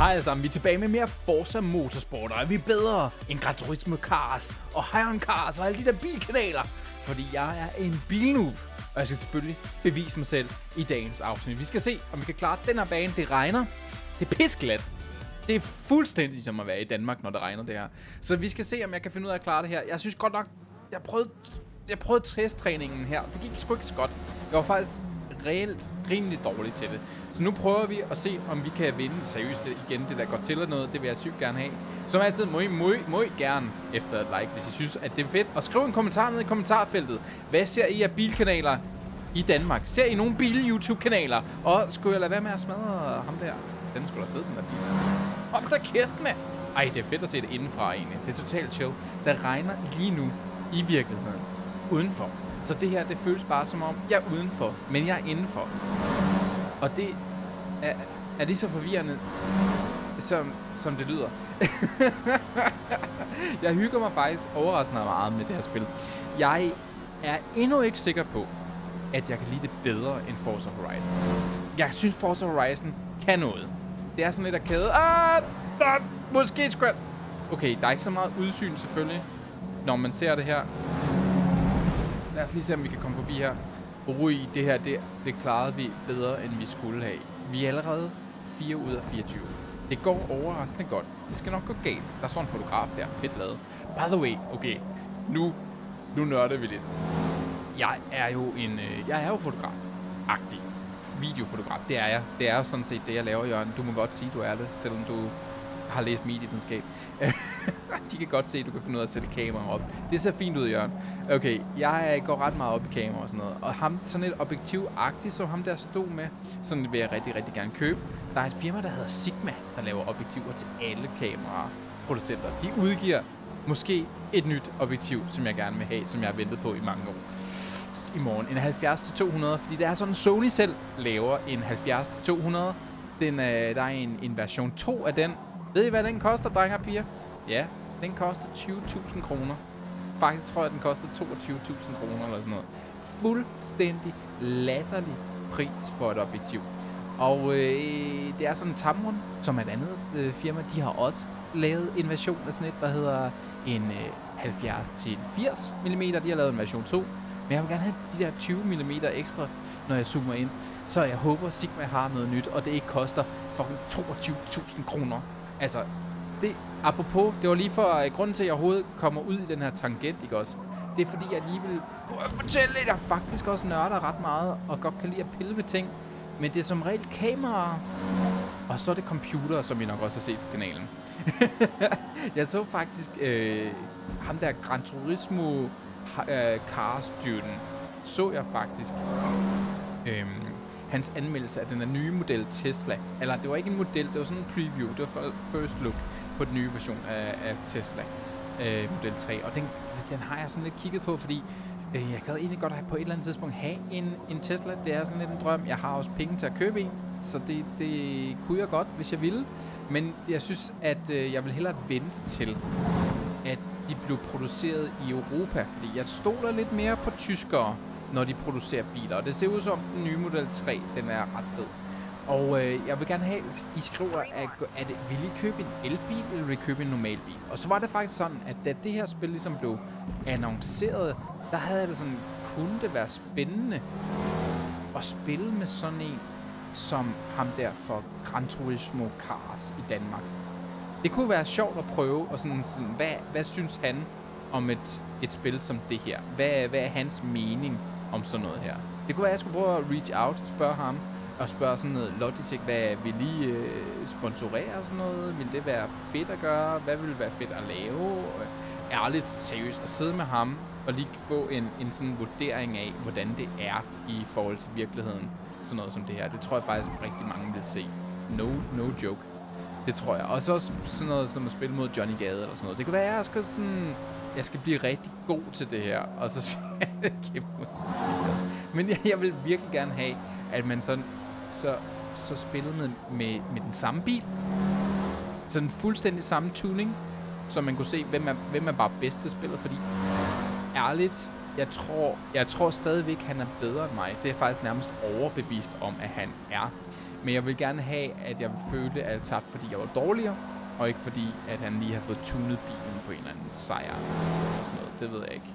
Hej alle sammen, vi er tilbage med mere Forza Motorsport, og er vi bedre end Gran Turismo Cars og Hyron Cars og alle de der bilkanaler? Fordi jeg er en bilnoob, og jeg skal selvfølgelig bevise mig selv i dagens afsnit. Vi skal se, om vi kan klare den her bane. Det regner. Det er pisglat. Det er fuldstændig som at være i Danmark, når det regner det her. Så vi skal se, om jeg kan finde ud af at klare det her. Jeg synes godt nok, jeg prøvede, jeg prøvede testtræningen her. Det gik sgu ikke så godt. Jeg var faktisk reelt rimelig dårlig til det. Så nu prøver vi at se, om vi kan vinde seriøst igen. Det der går til noget, det vil jeg sygt gerne have. Som altid, må I, må, I, må I gerne efter et like, hvis I synes, at det er fedt. Og skriv en kommentar ned i kommentarfeltet. Hvad ser I af bilkanaler i Danmark? Ser I nogle bil-YouTube-kanaler? Og skulle jeg lade være med at smadre ham der? Den skulle da fed, den der bil. Hold da kæft, mand! Ej, det er fedt at se det indenfra egentlig. Det er totalt chill. Der regner lige nu i virkeligheden udenfor. Så det her, det føles bare som om, jeg er udenfor, men jeg er indenfor. Og det er, er lige så forvirrende, som, som det lyder. jeg hygger mig faktisk overraskende meget med det her spil. Jeg er endnu ikke sikker på, at jeg kan lide det bedre end Forza Horizon. Jeg synes, Forza Horizon kan noget. Det er sådan lidt arcade. Ah, der, måske skulle Okay, der er ikke så meget udsyn selvfølgelig, når man ser det her. Lad os lige se, om vi kan komme forbi her. Rui, det her, det, det klarede vi bedre, end vi skulle have. Vi er allerede 4 ud af 24. Det går overraskende godt. Det skal nok gå galt. Der står en fotograf der. Fedt lavet. By the way, okay. Nu, nu nørder vi lidt. Jeg er jo en... Øh, jeg er jo fotograf. Agtig. Videofotograf. Det er jeg. Det er jo sådan set det, jeg laver, Jørgen. Du må godt sige, du er det, selvom du har læst medievidenskab. de kan godt se, at du kan finde ud af at sætte kamera op. Det ser fint ud, Jørgen. Okay, jeg går ret meget op i kamera og sådan noget. Og ham sådan et objektivagtigt, som ham der stod med, sådan vil jeg rigtig, rigtig gerne købe. Der er et firma, der hedder Sigma, der laver objektiver til alle kameraproducenter. De udgiver måske et nyt objektiv, som jeg gerne vil have, som jeg har ventet på i mange år i morgen. En 70-200, fordi det er sådan, Sony selv laver en 70-200. Den, øh, der er en, en version 2 af den. Ved I, hvad den koster, drenge og piger? Ja, den koster 20.000 kroner. Faktisk tror jeg, den koster 22.000 kroner eller sådan noget. Fuldstændig latterlig pris for et objektiv. Og øh, det er sådan en Tamron, som er et andet øh, firma. De har også lavet en version af sådan et, der hedder en øh, 70 til 80 mm. De har lavet en version 2. Men jeg vil gerne have de der 20 mm ekstra, når jeg zoomer ind. Så jeg håber, Sigma har noget nyt, og det ikke koster fucking 22.000 kroner. Altså, det, apropos, det var lige for uh, grunden til, at jeg overhovedet kommer ud i den her tangent, ikke også? Det er fordi, jeg lige vil øh, fortælle, at jeg faktisk også nørder ret meget, og godt kan lide at pille ved ting. Men det er som regel kameraer, og så er det computer, som I nok også har set på kanalen. jeg så faktisk øh, ham der Gran Turismo øh, Cars så jeg faktisk øh, hans anmeldelse af den her nye model Tesla. Eller det var ikke en model, det var sådan en preview, det var first look på den nye version af, af Tesla øh, Model 3. Og den, den har jeg sådan lidt kigget på, fordi øh, jeg gad egentlig godt have på et eller andet tidspunkt have en, en Tesla. Det er sådan lidt en drøm. Jeg har også penge til at købe en, så det, det kunne jeg godt, hvis jeg ville. Men jeg synes, at øh, jeg vil hellere vente til, at de blev produceret i Europa, fordi jeg stoler lidt mere på tyskere, når de producerer biler. Og det ser ud som den nye Model 3, den er ret fed. Og øh, jeg vil gerne have, at I skriver, at, at vil I købe en elbil, eller vil I købe en normal bil? Og så var det faktisk sådan, at da det her spil ligesom blev annonceret, der havde jeg det sådan, kunne det være spændende at spille med sådan en, som ham der for Gran Turismo Cars i Danmark. Det kunne være sjovt at prøve, og sådan, sådan hvad, hvad synes han om et, et spil som det her? Hvad, hvad er hans mening om sådan noget her? Det kunne være, at jeg skulle prøve at reach out, spørge ham, og spørge sådan noget Logitech, hvad vil lige øh, sponsorere sådan noget? Vil det være fedt at gøre? Hvad vil være fedt at lave? Og ærligt, seriøst, at sidde med ham og lige få en, en sådan vurdering af, hvordan det er i forhold til virkeligheden. Sådan noget som det her. Det tror jeg faktisk rigtig mange vil se. No, no joke. Det tror jeg. Og så også sådan noget som at spille mod Johnny Gade eller sådan noget. Det kunne være, at jeg skulle sådan... Jeg skal blive rigtig god til det her, og så skal jeg kæmpe. Men jeg, jeg vil virkelig gerne have, at man sådan så, så spillede med, med, med den samme bil. Sådan fuldstændig samme tuning, så man kunne se, hvem er, hvem er bare bedst til spillet, fordi ærligt, jeg tror, jeg tror stadigvæk, han er bedre end mig. Det er jeg faktisk nærmest overbevist om, at han er. Men jeg vil gerne have, at jeg vil føle, at jeg tabte, fordi jeg var dårligere, og ikke fordi, at han lige har fået tunet bilen på en eller anden sejr. Eller sådan noget. Det ved jeg ikke.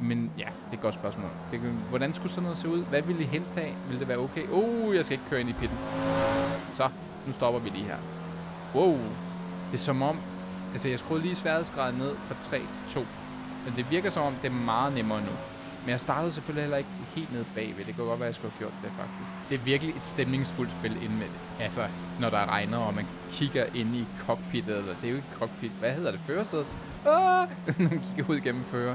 Men ja, det er et godt spørgsmål. Det, hvordan skulle sådan noget se ud? Hvad ville I helst have? Vil det være okay? Oh, jeg skal ikke køre ind i pitten. Så, nu stopper vi lige her. Wow. Det er som om... Altså, jeg skruede lige sværhedsgraden ned fra 3 til 2. Men det virker som om, det er meget nemmere nu. Men jeg startede selvfølgelig heller ikke helt ned bagved. Det kunne godt være, at jeg skulle have gjort det, faktisk. Det er virkelig et stemningsfuldt spil inden med det. Altså, når der regner, og man kigger ind i cockpittet, eller det er jo ikke cockpit. Hvad hedder det? Førersædet? Ah! man kigger ud gennem fører,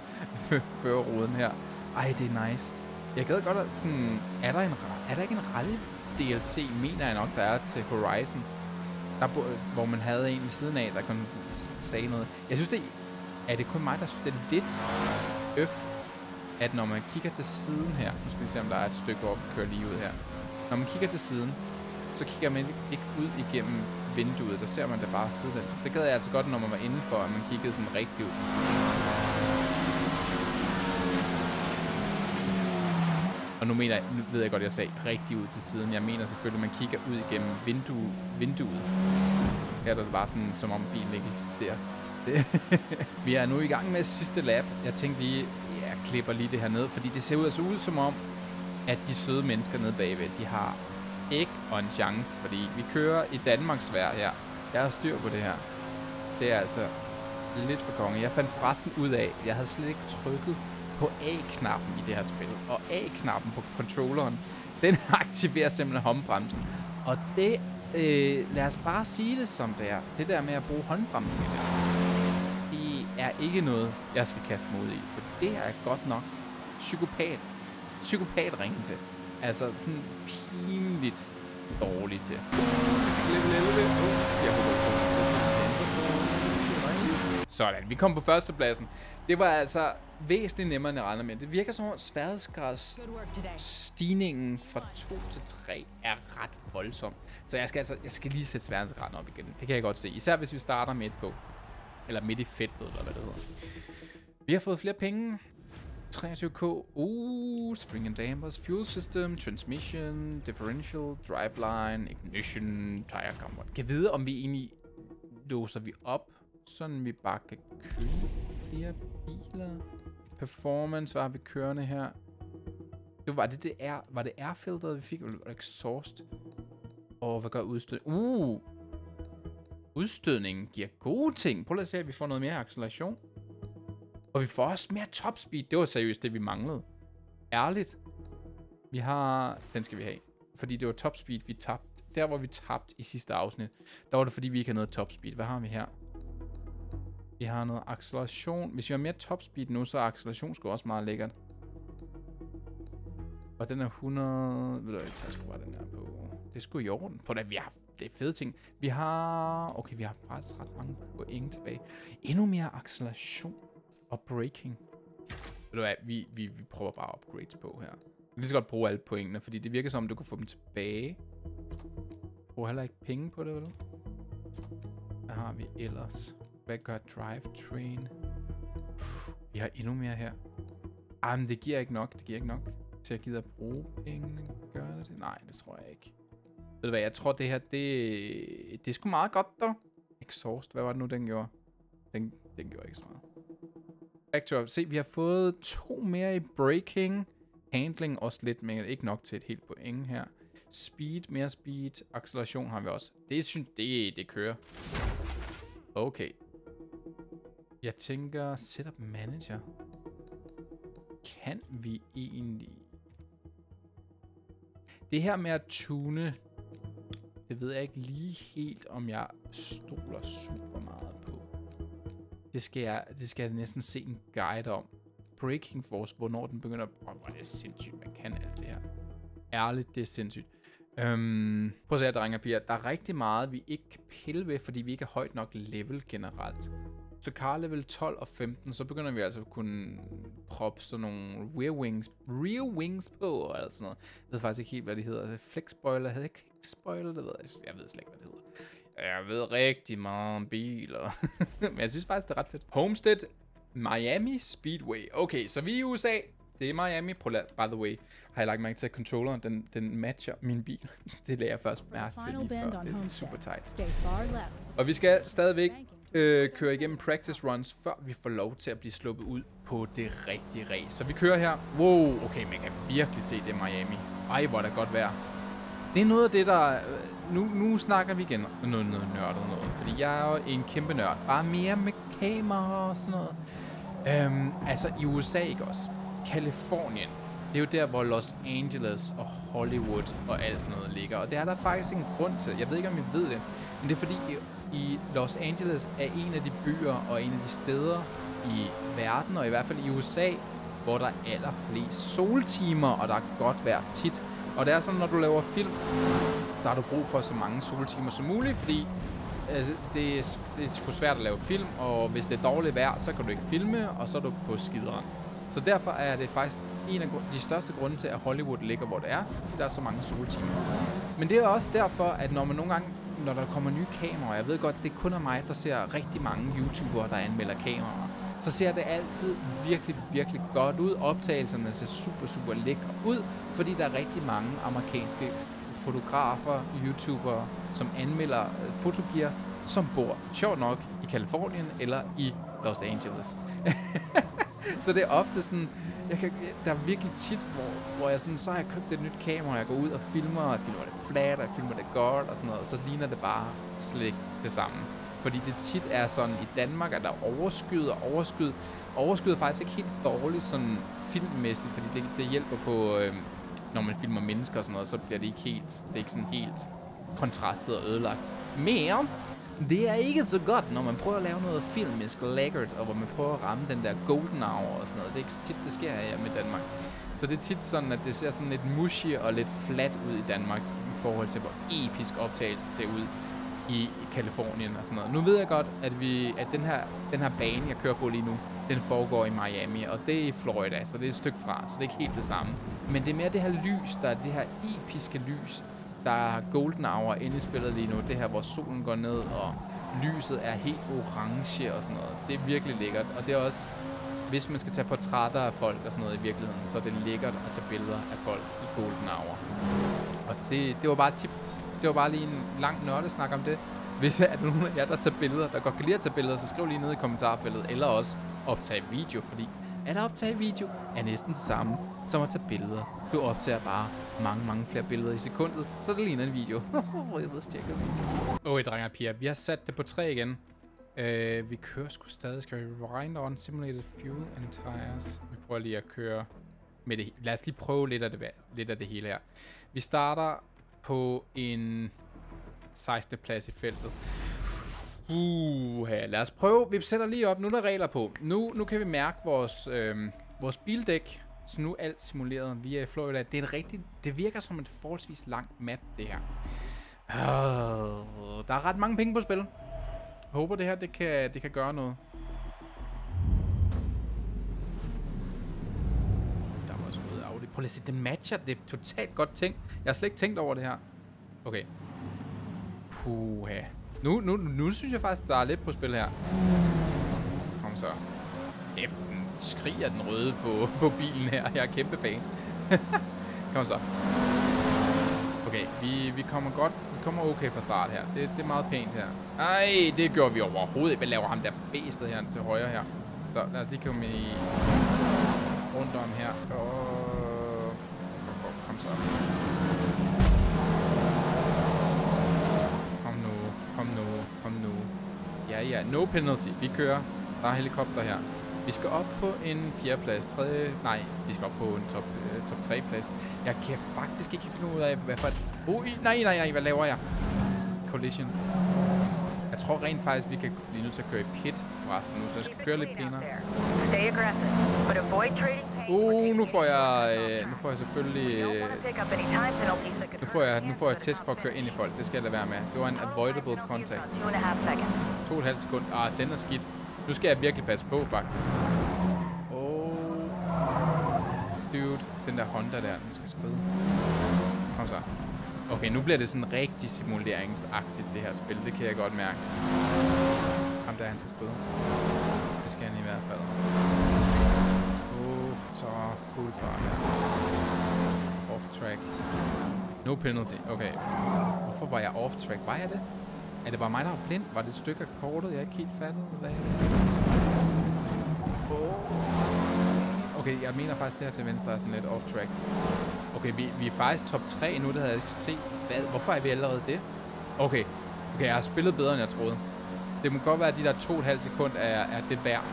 førerruden her. Ej, det er nice. Jeg gad godt at sådan... Er der, en, er der ikke en rally DLC, mener jeg nok, der er til Horizon? Der, hvor man havde en ved siden af, der kunne sige noget. Jeg synes, det er det kun mig, der synes, det er lidt øf, at når man kigger til siden her, nu skal vi se, om der er et stykke, hvor vi kører lige ud her. Når man kigger til siden, så kigger man ikke ud igennem vinduet, der ser man da bare sidelæns. Det gad jeg altså godt, når man var indenfor, at man kiggede sådan rigtig ud til siden. Og nu mener jeg, nu ved jeg godt, at jeg sagde rigtig ud til siden. Jeg mener selvfølgelig, at man kigger ud igennem vindue, vinduet. Her er det bare sådan, som om bilen ikke eksisterer. Det. vi er nu i gang med sidste lap. Jeg tænkte lige, klipper lige det her ned, fordi det ser ud, altså ud som om, at de søde mennesker nede bagved, de har ikke og en chance, fordi vi kører i Danmarks vejr her. Jeg har styr på det her. Det er altså lidt for konge. Jeg fandt forresten ud af, at jeg havde slet ikke trykket på A-knappen i det her spil. Og A-knappen på controlleren, den aktiverer simpelthen håndbremsen. Og det, øh, lad os bare sige det som det er. Det der med at bruge håndbremsen i det ikke noget, jeg skal kaste mod i. For det er godt nok psykopat. Psykopat ringe til. Altså sådan pinligt dårligt til. Sådan, vi kom på førstepladsen. Det var altså væsentligt nemmere, end jeg regnede med. Det virker som om sværhedsgrads stigningen fra 2 til 3 er ret voldsom. Så jeg skal, altså, jeg skal lige sætte sværhedsgraden op igen. Det kan jeg godt se. Især hvis vi starter med et på. Eller midt i fedtet, eller hvad det hedder. Vi har fået flere penge. 23k. Uh, spring and dampers, fuel system, transmission, differential, driveline, ignition, tire comfort. Kan vide, om vi egentlig låser vi op, sådan vi bare kan købe flere biler. Performance, hvad har vi kørende her? Det var det, det er, var det airfilteret, vi fik? Eller exhaust? Og hvad gør udstød? Uh, Udstødningen giver gode ting. Prøv at se, at vi får noget mere acceleration. Og vi får også mere topspeed. Det var seriøst det, vi manglede. Ærligt. Vi har... Den skal vi have. Fordi det var topspeed, vi tabte. Der, hvor vi tabte i sidste afsnit, der var det, fordi vi ikke havde noget topspeed. Hvad har vi her? Vi har noget acceleration. Hvis vi har mere topspeed nu, så er acceleration sgu også meget lækkert. Og den er 100... Ved du, jeg tager sgu bare den her på. Det er sgu i orden. For at vi har det er fede ting. Vi har... Okay, vi har faktisk ret mange point tilbage. Endnu mere acceleration og braking. Ved du hvad, vi, vi, vi prøver bare upgrades på her. Vi kan lige så godt bruge alle pointene, fordi det virker som, du kan få dem tilbage. Bruger heller ikke penge på det, vel? Hvad har vi ellers? Hvad gør drivetrain? Vi har endnu mere her. Ej, men det giver ikke nok. Det giver ikke nok til at give at bruge penge. Gør det det? Nej, det tror jeg ikke. Ved du hvad, jeg tror det her, det, det er sgu meget godt dog. Exhaust, hvad var det nu, den gjorde? Den, den gjorde ikke så meget. Back to Se, vi har fået to mere i braking. Handling også lidt, men ikke nok til et helt point her. Speed, mere speed. Acceleration har vi også. Det synes det, det kører. Okay. Jeg tænker, setup manager. Kan vi egentlig... Det her med at tune det ved jeg ikke lige helt, om jeg stoler super meget på. Det skal jeg, det skal jeg næsten se en guide om. Breaking Force, hvornår den begynder... Åh, oh, hvor er det sindssygt, man kan alt det her. Ærligt, det er sindssygt. Øhm, prøv at se her, drenge og piger. Der er rigtig meget, vi ikke kan pille ved, fordi vi ikke er højt nok level generelt. Så car level 12 og 15, så begynder vi altså at kunne proppe sådan nogle rear wings, rear wings på, eller sådan noget. Jeg ved faktisk ikke helt, hvad det hedder. Flex spoiler, havde jeg ikke spoiler, det ved jeg, jeg ved slet ikke, hvad det hedder. Jeg ved rigtig meget om biler. Men jeg synes faktisk, det er ret fedt. Homestead Miami Speedway. Okay, så vi er i USA. Det er Miami. Prøv at, by the way, har jeg lagt mærke til, at controlleren, den, den matcher min bil. det lader jeg først mærke til lige før. Det er super tight. Og vi skal stadigvæk øh, køre igennem practice runs, før vi får lov til at blive sluppet ud på det rigtige race. Så vi kører her. Wow, okay, man kan virkelig se det Miami. Ej, hvor er det godt vejr. Det er noget af det, der... øh, Nu, nu snakker vi igen noget, noget nørdet noget, fordi jeg er jo en kæmpe nørd. Bare mere med kamera og sådan noget. Øhm, altså i USA, ikke også? Kalifornien. Det er jo der, hvor Los Angeles og Hollywood og alt sådan noget ligger. Og det er der faktisk en grund til. Jeg ved ikke, om I ved det. Men det er fordi, i- Los Angeles er en af de byer og en af de steder i verden, og i hvert fald i USA, hvor der er allerflest soltimer, og der er godt vejr tit. Og det er sådan, når du laver film, så har du brug for så mange soltimer som muligt, fordi altså, det, er, det er sgu svært at lave film, og hvis det er dårligt vejr, så kan du ikke filme, og så er du på skideren. Så derfor er det faktisk en af de største grunde til, at Hollywood ligger, hvor det er, fordi der er så mange soltimer. Men det er også derfor, at når man nogle gange, når der kommer nye kameraer, jeg ved godt, det kun er mig, der ser rigtig mange YouTubere, der anmelder kameraer, så ser det altid virkelig, virkelig godt ud. Optagelserne ser super, super lækre ud, fordi der er rigtig mange amerikanske fotografer, YouTubere, som anmelder øh, fotogear, som bor, sjovt nok, i Kalifornien eller i Los Angeles. så det er ofte sådan, jeg kan, der er virkelig tit, hvor, hvor jeg sådan, så har jeg købt et nyt kamera, og jeg går ud og filmer, og jeg filmer det flat, og jeg filmer det godt, og sådan noget, og så ligner det bare slet ikke det samme. Fordi det tit er sådan, i Danmark at der er overskyet og overskyet. Overskyet er faktisk ikke helt dårligt sådan filmmæssigt, fordi det, det hjælper på, øh, når man filmer mennesker og sådan noget, så bliver det ikke helt, det er ikke sådan helt kontrastet og ødelagt. Mere det er ikke så godt, når man prøver at lave noget filmisk lækkert, og hvor man prøver at ramme den der golden hour og sådan noget. Det er ikke så tit, det sker her med Danmark. Så det er tit sådan, at det ser sådan lidt mushy og lidt flat ud i Danmark, i forhold til, hvor episk optagelse ser ud i Kalifornien og sådan noget. Nu ved jeg godt, at, vi, at den, her, den her bane, jeg kører på lige nu, den foregår i Miami, og det er i Florida, så det er et stykke fra, så det er ikke helt det samme. Men det er mere det her lys, der er det her episke lys, der er golden hour inde i spillet lige nu. Det her, hvor solen går ned, og lyset er helt orange og sådan noget. Det er virkelig lækkert, og det er også, hvis man skal tage portrætter af folk og sådan noget i virkeligheden, så er det lækkert at tage billeder af folk i golden hour. Og det, det var bare et tip. Det var bare lige en lang nørdesnak om det. Hvis er der nogen af jer, der tager billeder, der godt kan lide at tage billeder, så skriv lige ned i kommentarfeltet, eller også optage video, fordi at optage video er næsten det samme som at tage billeder. Du optager bare mange, mange flere billeder i sekundet, så det ligner en video. jeg ved tjekke video. Åh, drenge og piger, vi har sat det på 3 igen. Uh, vi kører sgu stadig. Skal vi rind on simulated fuel and tires? Vi prøver lige at køre med det. Lad os lige prøve lidt af det, lidt af det hele her. Vi starter på en 16. plads i feltet. Uh, lad os prøve. Vi sætter lige op. Nu er der regler på. Nu, nu kan vi mærke vores, øh, vores bildæk. Så nu er alt simuleret. Vi er i Florida. Det er et rigtigt... Det virker som et forholdsvis langt map, det her. Uh, der er ret mange penge på spil. Jeg håber, det her det kan, det kan gøre noget. Der var også noget Audi. Prøv lige at se, det matcher. Det er totalt godt tænkt. Jeg har slet ikke tænkt over det her. Okay. Puha. Nu, nu, nu synes jeg faktisk, der er lidt på spil her. Kom så. Kæft, den skriger den røde på, på bilen her. Jeg er kæmpe fan. Kom så. Okay, vi, vi kommer godt. Vi kommer okay fra start her. Det, det er meget pænt her. Ej, det gør vi overhovedet. Hvad laver ham der bæstet her til højre her? Så lad os lige komme i rundt om her. Og... Kom så. Kom nu, kom nu, kom nu. Ja, ja, no penalty. Vi kører. Der er helikopter her. Vi skal op på en fjerdeplads. Tredje... Nej, vi skal op på en top, øh, top 3 plads. Jeg kan faktisk ikke finde ud af, hvad for et... Ui, nej, nej, nej, hvad laver jeg? Collision. Jeg tror rent faktisk, vi kan blive nødt til at køre i pit forresten nu, så jeg skal køre lidt pænere. Uh, nu får jeg, øh, nu får jeg selvfølgelig... Øh, nu får jeg, nu får jeg tæsk for at køre ind i folk. Det skal jeg lade være med. Det var en avoidable contact. To og et halvt sekund. Ah, den er skidt. Nu skal jeg virkelig passe på, faktisk. Oh. Dude, den der Honda der, den skal skride. Kom så. Okay, nu bliver det sådan rigtig simuleringsagtigt, det her spil. Det kan jeg godt mærke. Ham der, han skal skride. Det skal han i hvert fald. Oh, Så fuld fart her. Off track. No penalty. Okay. Hvorfor var jeg off track? Var jeg det? Er det bare mig, der var blind? Var det et stykke af kortet, jeg ikke helt fattede? Hvad er det? Oh. Okay, jeg mener faktisk, det her til venstre er sådan lidt off track. Okay, vi, vi er faktisk top 3 nu, det havde jeg ikke set. Hvad? Hvorfor er vi allerede det? Okay. Okay, jeg har spillet bedre, end jeg troede. Det må godt være, at de der 2,5 sekund er, er det værd.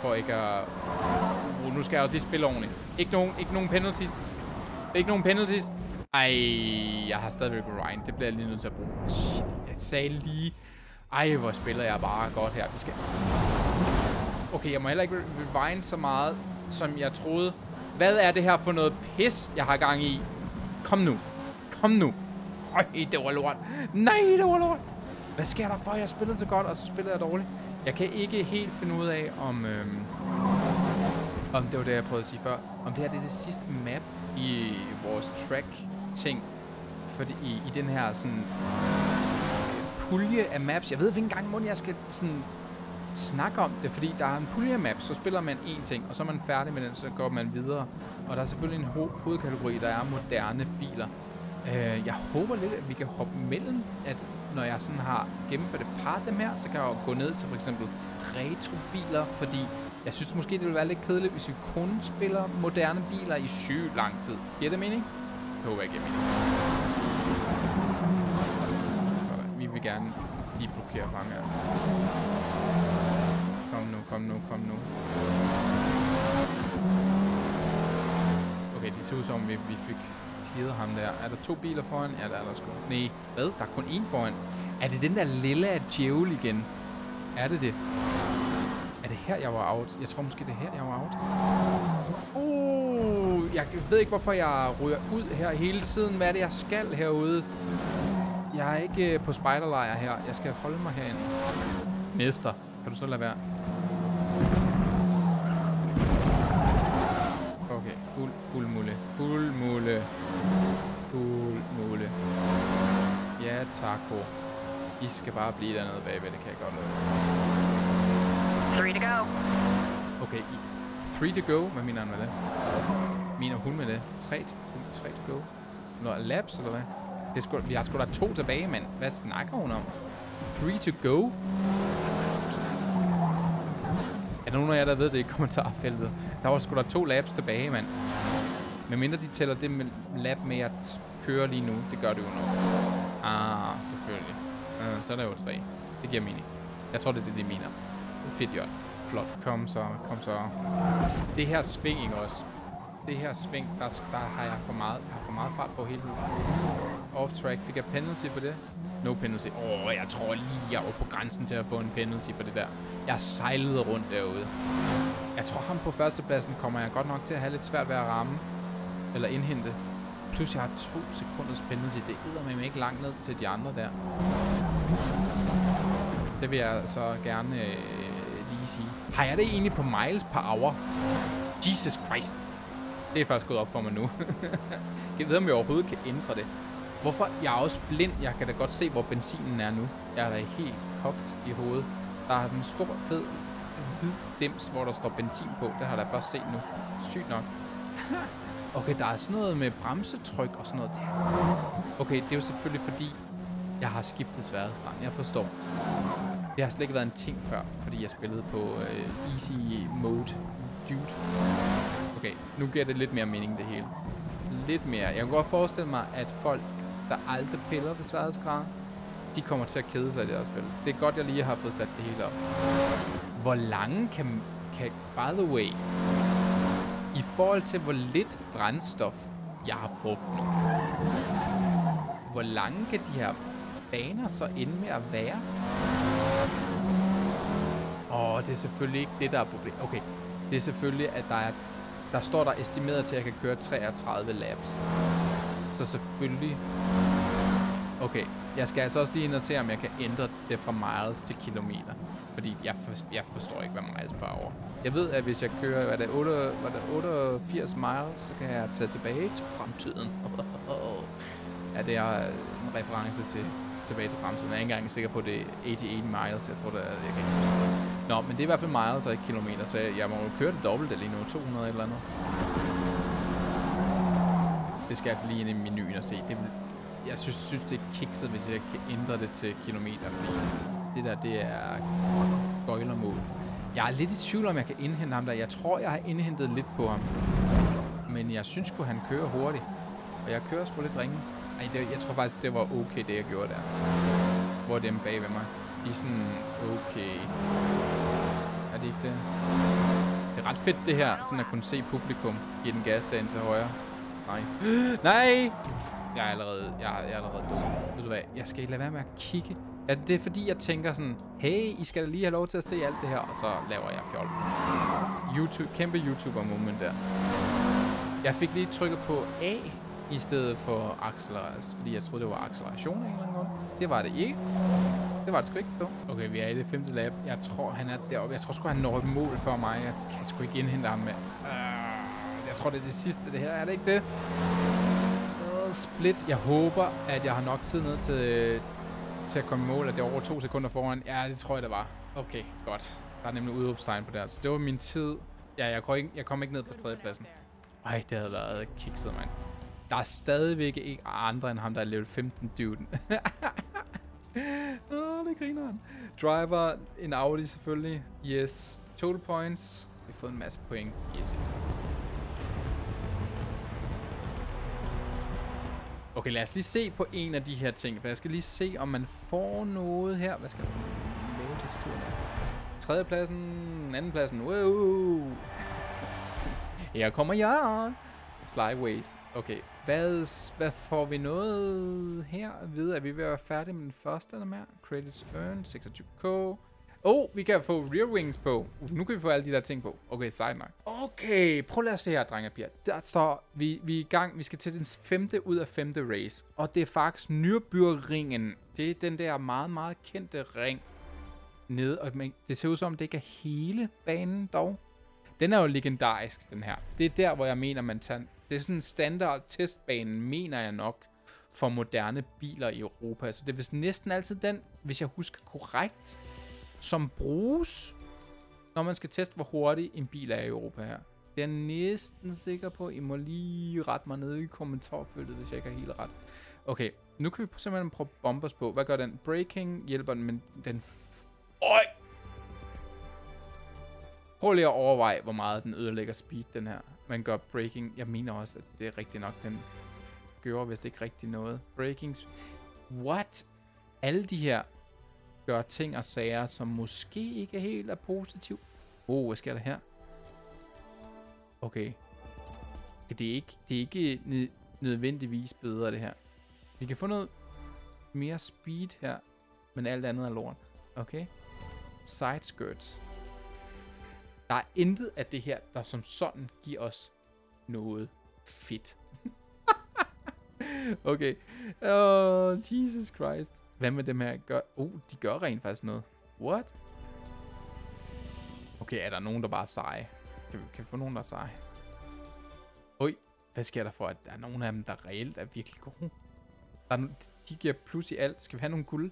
For ikke at... Uh, nu skal jeg også lige spille ordentligt. Ikke nogen, ikke nogen penalties. Ikke nogen penalties. Ej, jeg har stadigvæk Ryan. Det bliver jeg lige nødt til at bruge. Shit, jeg sagde lige... Ej, hvor spiller jeg bare godt her. Vi skal... Okay, jeg må heller ikke rewind så meget, som jeg troede. Hvad er det her for noget pis, jeg har gang i? Kom nu. Kom nu. Øj, det var lort. Nej, det var lort. Hvad sker der for, jeg spillede så godt, og så spillede jeg dårligt? Jeg kan ikke helt finde ud af, om... Øhm, om det var det, jeg prøvede at sige før. Om det her det er det sidste map i vores track-ting. Fordi i, i den her sådan øh, pulje af maps. Jeg ved ikke engang, hvordan jeg skal sådan snakke om det, fordi der er en pulje map, så spiller man én ting, og så er man færdig med den, så går man videre. Og der er selvfølgelig en ho hovedkategori, der er moderne biler. Øh, jeg håber lidt, at vi kan hoppe mellem, at når jeg sådan har gennemført et par af dem her, så kan jeg jo gå ned til for eksempel retrobiler, fordi jeg synes måske, det ville være lidt kedeligt, hvis vi kun spiller moderne biler i sygt lang tid. Giver det mening? Det håber jeg giver mening. Så Vi vil gerne lige blokere frem her. Kom nu, kom nu. Okay, det ser ud som, vi, vi fik clearet ham der. Er der to biler foran? Ja, der er der sgu. Nej, hvad? Der er kun én foran. Er det den der lille af djævel igen? Er det det? Er det her, jeg var out? Jeg tror måske, det er her, jeg var out. Uh, jeg ved ikke, hvorfor jeg ryger ud her hele tiden. Hvad er det, jeg skal herude? Jeg er ikke øh, på spejderlejr her. Jeg skal holde mig herinde. Mester, kan du så lade være? Okay, fuld, fuld mulle. Fuld mulle. Fuld mulle. Ja, taco. I skal bare blive dernede bagved, det kan jeg godt lide. Three to go. Okay, i, three to go. Hvad mener han med det? Mener hun med det? Tre, tre to go? Nå, laps, eller hvad? Det er sgu, vi har sgu da to tilbage, mand. Hvad snakker hun om? Three to go? Er der nogen af jer, der ved det i kommentarfeltet? Der var sgu da to laps tilbage, mand. Men mindre de tæller det med lap med at køre lige nu. Det gør det jo nu. Ah, selvfølgelig. Uh, så er der jo tre. Det giver mening. Jeg tror, det er det, de mener. Fedt, Jørgen. Flot. Kom så, kom så. Det her sving, ikke også? Det her sving, der, der har jeg for meget, jeg har for meget fart på hele tiden. Off track. Fik jeg penalty for det? No penalty. Åh, oh, jeg tror lige, jeg var på grænsen til at få en penalty for det der. Jeg sejlede rundt derude. Jeg tror, ham på førstepladsen kommer jeg godt nok til at have lidt svært ved at ramme. Eller indhente. Plus jeg har to sekunders penalty. Det æder mig ikke langt ned til de andre der. Det vil jeg så gerne øh, lige sige. Har jeg det egentlig på miles per hour? Jesus Christ. Det er først gået op for mig nu. jeg ved, om jeg overhovedet kan ændre det. Hvorfor? Jeg er også blind. Jeg kan da godt se, hvor benzinen er nu. Jeg er da helt kogt i hovedet. Der er sådan en stor, fed, hvid dims, hvor der står benzin på. Det har jeg da først set nu. Sygt nok. Okay, der er sådan noget med bremsetryk og sådan noget der. Okay, det er jo selvfølgelig fordi, jeg har skiftet sværhedsgrad. Jeg forstår. Det har slet ikke været en ting før, fordi jeg spillede på øh, easy mode dude. Okay, nu giver det lidt mere mening det hele. Lidt mere. Jeg kan godt forestille mig, at folk, der aldrig piller ved sværhedsgrad, de kommer til at kede sig i det her spil. Det er godt, jeg lige har fået sat det hele op. Hvor lange kan, kan by the way, i forhold til hvor lidt brændstof jeg har brugt nu, hvor lange kan de her baner så ende med at være? Åh, det er selvfølgelig ikke det, der er problemet. Okay, det er selvfølgelig, at der er der står der estimeret til, at jeg kan køre 33 laps. Så selvfølgelig... Okay, jeg skal altså også lige ind og se, om jeg kan ændre det fra miles til kilometer. Fordi jeg, for, jeg forstår ikke, hvad miles per over. Jeg ved, at hvis jeg kører hvad det, 8, hvad det 88 miles, så kan jeg tage tilbage til fremtiden. ja, det er øh, en reference til tilbage til fremtiden. Jeg er ikke engang sikker på, at det er 88 miles. Jeg tror, det er... Jeg kan ikke Nå, men det er i hvert fald miles og ikke kilometer, så jeg må jo køre det dobbelte lige nu. 200 eller andet. Det skal jeg altså lige ind i menuen og se. Det vil, jeg synes, synes, det er kikset, hvis jeg kan ændre det til kilometer, fordi det der, det er gøjlermål. Jeg er lidt i tvivl om, jeg kan indhente ham der. Jeg tror, jeg har indhentet lidt på ham. Men jeg synes kunne han kører hurtigt. Og jeg kører sgu lidt ringe. Ej, det, jeg tror faktisk, det var okay, det jeg gjorde der. Hvor dem bag ved mig. De er sådan, okay. Er det ikke det? Det er ret fedt det her, sådan at kunne se publikum give den gas til højre. Nice. Nej! Jeg er allerede, jeg er, jeg er allerede dum. Ved du hvad, jeg skal lade være med at kigge. Ja, det er fordi, jeg tænker sådan, hey, I skal da lige have lov til at se alt det her, og så laver jeg fjol. YouTube, kæmpe YouTuber-moment der. Jeg fik lige trykket på A i stedet for acceleration, fordi jeg troede, det var acceleration af en eller anden grund. Det var det ikke. Det var det sgu ikke, dog. Okay, vi er i det femte lab. Jeg tror, han er deroppe. Jeg tror sgu, han når et mål for mig. Jeg kan sgu ikke indhente ham med. Uh, ah jeg tror, det er det sidste, det her. Er det ikke det? Split. Jeg håber, at jeg har nok tid ned til, til at komme i mål, at det er over to sekunder foran. Ja, det tror jeg, det var. Okay, godt. Der er nemlig udråbstegn på der. Så det var min tid. Ja, jeg kom ikke, jeg kom ikke ned på tredjepladsen. Ej, det havde været kikset, mand. Der er stadigvæk ikke andre end ham, der er level 15 duden. Åh, oh, det griner han. Driver, en Audi selvfølgelig. Yes. Total points. Vi har fået en masse point. Yes, yes. Okay, lad os lige se på en af de her ting. For jeg skal lige se, om man får noget her. Hvad skal jeg lave teksturen der? Tredjepladsen, andenpladsen. Wow! Her kommer jeg. Slideways. Okay, hvad, hvad får vi noget her at vide? Er vi ved at være færdige med den første eller mere? Credits earned, 26k. Oh, vi kan få rear wings på. Uh, nu kan vi få alle de der ting på. Okay, sejt nok. Okay, prøv lige at se her, drenge og piger. Der står, vi, vi er i gang. Vi skal til den femte ud af femte race. Og det er faktisk Nürburgringen. Det er den der meget, meget kendte ring. Nede, og det ser ud som, det ikke er hele banen dog. Den er jo legendarisk, den her. Det er der, hvor jeg mener, man tager... Det er sådan en standard testbane, mener jeg nok, for moderne biler i Europa. Så det er vist næsten altid den, hvis jeg husker korrekt, som bruges, når man skal teste, hvor hurtig en bil er i Europa her. Det er jeg næsten sikker på. I må lige rette mig ned i kommentarfeltet, hvis jeg ikke har helt ret. Okay, nu kan vi simpelthen prøve bombers på. Hvad gør den? Braking hjælper den, men den... Øj! Prøv lige at overveje, hvor meget den ødelægger speed, den her. Man gør braking. Jeg mener også, at det er rigtigt nok, den gør hvis det ikke rigtig noget. Breaking... What? Alle de her gør ting og sager, som måske ikke helt er positiv. Oh, hvad sker der her? Okay. Det er ikke, det er ikke nødvendigvis bedre, det her. Vi kan få noget mere speed her, men alt andet er lort. Okay. Side skirts. Der er intet af det her, der som sådan giver os noget fedt. okay. Oh, Jesus Christ. Hvad med dem her? Gør... Oh, de gør rent faktisk noget. What? Okay, er der nogen, der bare er seje? Kan vi, kan vi få nogen, der er seje? Oj, hvad sker der for, at der er nogen af dem, der reelt er virkelig gode? Der er, de giver plus i alt. Skal vi have nogle guld?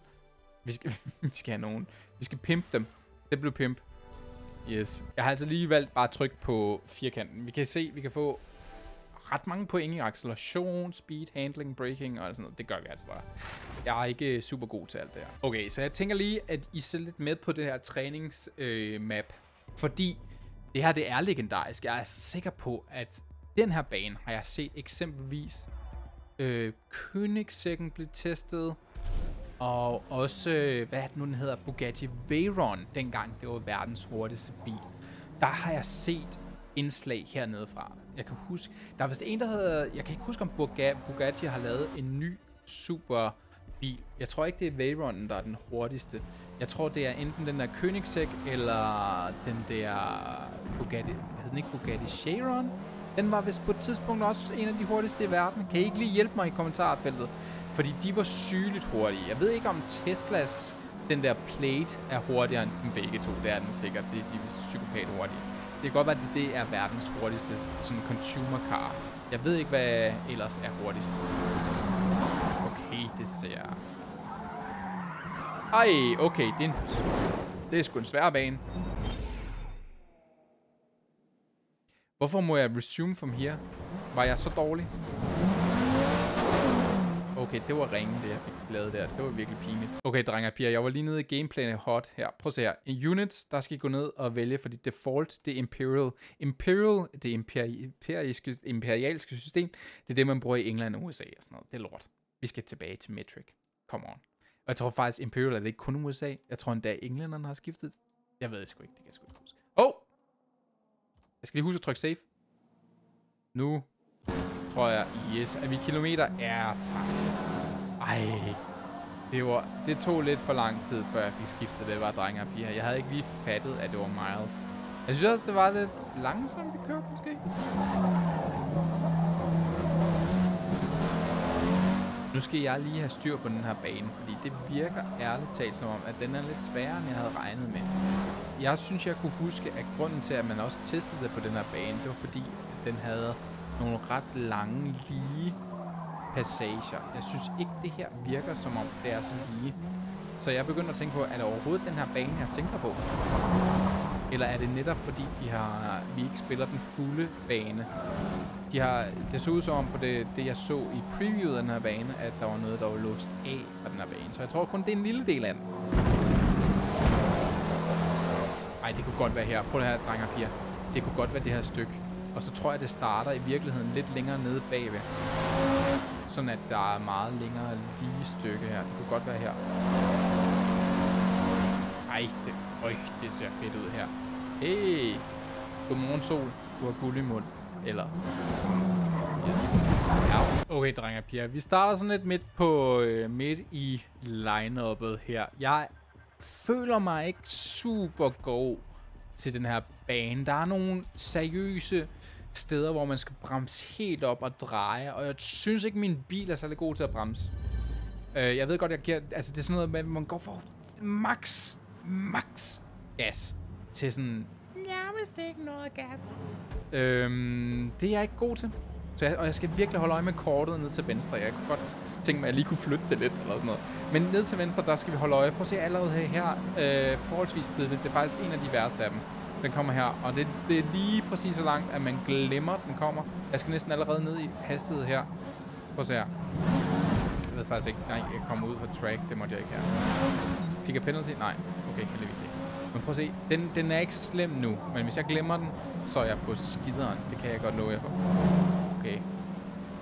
Vi skal, vi skal have nogen. Vi skal pimpe dem. Det blev pimp. Yes. Jeg har altså lige valgt bare at trykke på firkanten. Vi kan se, vi kan få ret mange point i acceleration, speed, handling, braking og sådan noget. Det gør vi altså bare. Jeg er ikke super god til alt det her. Okay, så jeg tænker lige, at I ser lidt med på det her træningsmap. Øh, fordi det her, det er legendarisk. Jeg er sikker på, at den her bane har jeg set eksempelvis øh, Koenigseggen blev testet. Og også, øh, hvad det nu den hedder, Bugatti Veyron, dengang det var verdens hurtigste bil. Der har jeg set indslag hernede fra. Jeg kan huske, der er vist en, der hedder, jeg kan ikke huske, om Bugatti har lavet en ny super bil. Jeg tror ikke, det er Veyronen, der er den hurtigste. Jeg tror, det er enten den der Koenigsegg, eller den der Bugatti, hvad den ikke Bugatti Chiron? Den var vist på et tidspunkt også en af de hurtigste i verden. Kan I ikke lige hjælpe mig i kommentarfeltet? Fordi de var sygeligt hurtige. Jeg ved ikke, om Teslas, den der plate, er hurtigere end dem begge to. Det er den sikkert. Det, de er psykopat hurtige. Det kan godt være, at det er verdens hurtigste sådan consumer car. Jeg ved ikke, hvad ellers er hurtigst. Okay, det ser... Ej, okay, det er en... Det er sgu en svær bane. Hvorfor må jeg resume from here? Var jeg så dårlig? Okay, det var ringe, det jeg fik lavet der. Det var virkelig pinligt. Okay, drenge og piger, jeg var lige nede i gameplanet hot her. Prøv at se her. En units, der skal I gå ned og vælge, fordi default, det er Imperial. Imperial, det imperialiske, imperialske system, det er det, man bruger i England og USA og sådan noget. Det er lort. Vi skal tilbage til metric. Come on. Og jeg tror faktisk, Imperial er det ikke kun USA. Jeg tror endda, englænderne har skiftet. Jeg ved det sgu ikke. Det kan jeg sgu ikke huske. Oh! Jeg skal lige huske at trykke save. Nu tror jeg, yes, Er vi kilometer er tak. Ej, det, var, det tog lidt for lang tid, før jeg fik skiftet det, var drenge og piger. Jeg havde ikke lige fattet, at det var miles. Jeg synes også, det var lidt langsomt, vi kørte måske. Nu skal jeg lige have styr på den her bane, fordi det virker ærligt talt som om, at den er lidt sværere, end jeg havde regnet med. Jeg synes, jeg kunne huske, at grunden til, at man også testede det på den her bane, det var fordi, den havde nogle ret lange, lige passager. Jeg synes ikke, det her virker som om, det er så lige. Så jeg begynder at tænke på, er det overhovedet den her bane, jeg tænker på? Eller er det netop fordi, de har, vi ikke spiller den fulde bane? De har, det så ud som om på det, det, jeg så i previewet af den her bane, at der var noget, der var låst af fra den her bane. Så jeg tror kun, det er en lille del af den. Ej, det kunne godt være her. Prøv det her, drenge og piger. Det kunne godt være det her stykke. Og så tror jeg, det starter i virkeligheden lidt længere nede bagved. Sådan at der er meget længere lige stykke her. Det kunne godt være her. Ej, det, øj, det ser fedt ud her. Hey! Godmorgen sol. Du har guld i mund. Eller... Yes. Ja. Okay, drenge og piger. Vi starter sådan lidt midt på øh, midt i line-uppet her. Jeg føler mig ikke super god til den her bane. Der er nogle seriøse steder, hvor man skal bremse helt op og dreje, og jeg synes ikke, min bil er særlig god til at bremse. Øh, jeg ved godt, jeg giver... Altså, det er sådan noget med, at man går for max, max gas til sådan... Nærmest ikke noget gas. Øhm, det er jeg ikke god til. Så jeg, og jeg skal virkelig holde øje med kortet ned til venstre. Jeg kunne godt tænke mig, at jeg lige kunne flytte det lidt eller sådan noget. Men ned til venstre, der skal vi holde øje. Prøv at se allerede her, øh, forholdsvis tidligt. Det er faktisk en af de værste af dem. Den kommer her, og det, det er lige præcis så langt, at man glemmer, at den kommer. Jeg skal næsten allerede ned i hastighed her. Prøv at se her. Jeg ved faktisk ikke. Nej, jeg kommer ud fra track. Det måtte jeg ikke her. Fik jeg penalty? Nej. Okay, heldigvis ikke. Men prøv at se. Den, den er ikke så slem nu. Men hvis jeg glemmer den, så er jeg på skideren. Det kan jeg godt love jer for. Okay.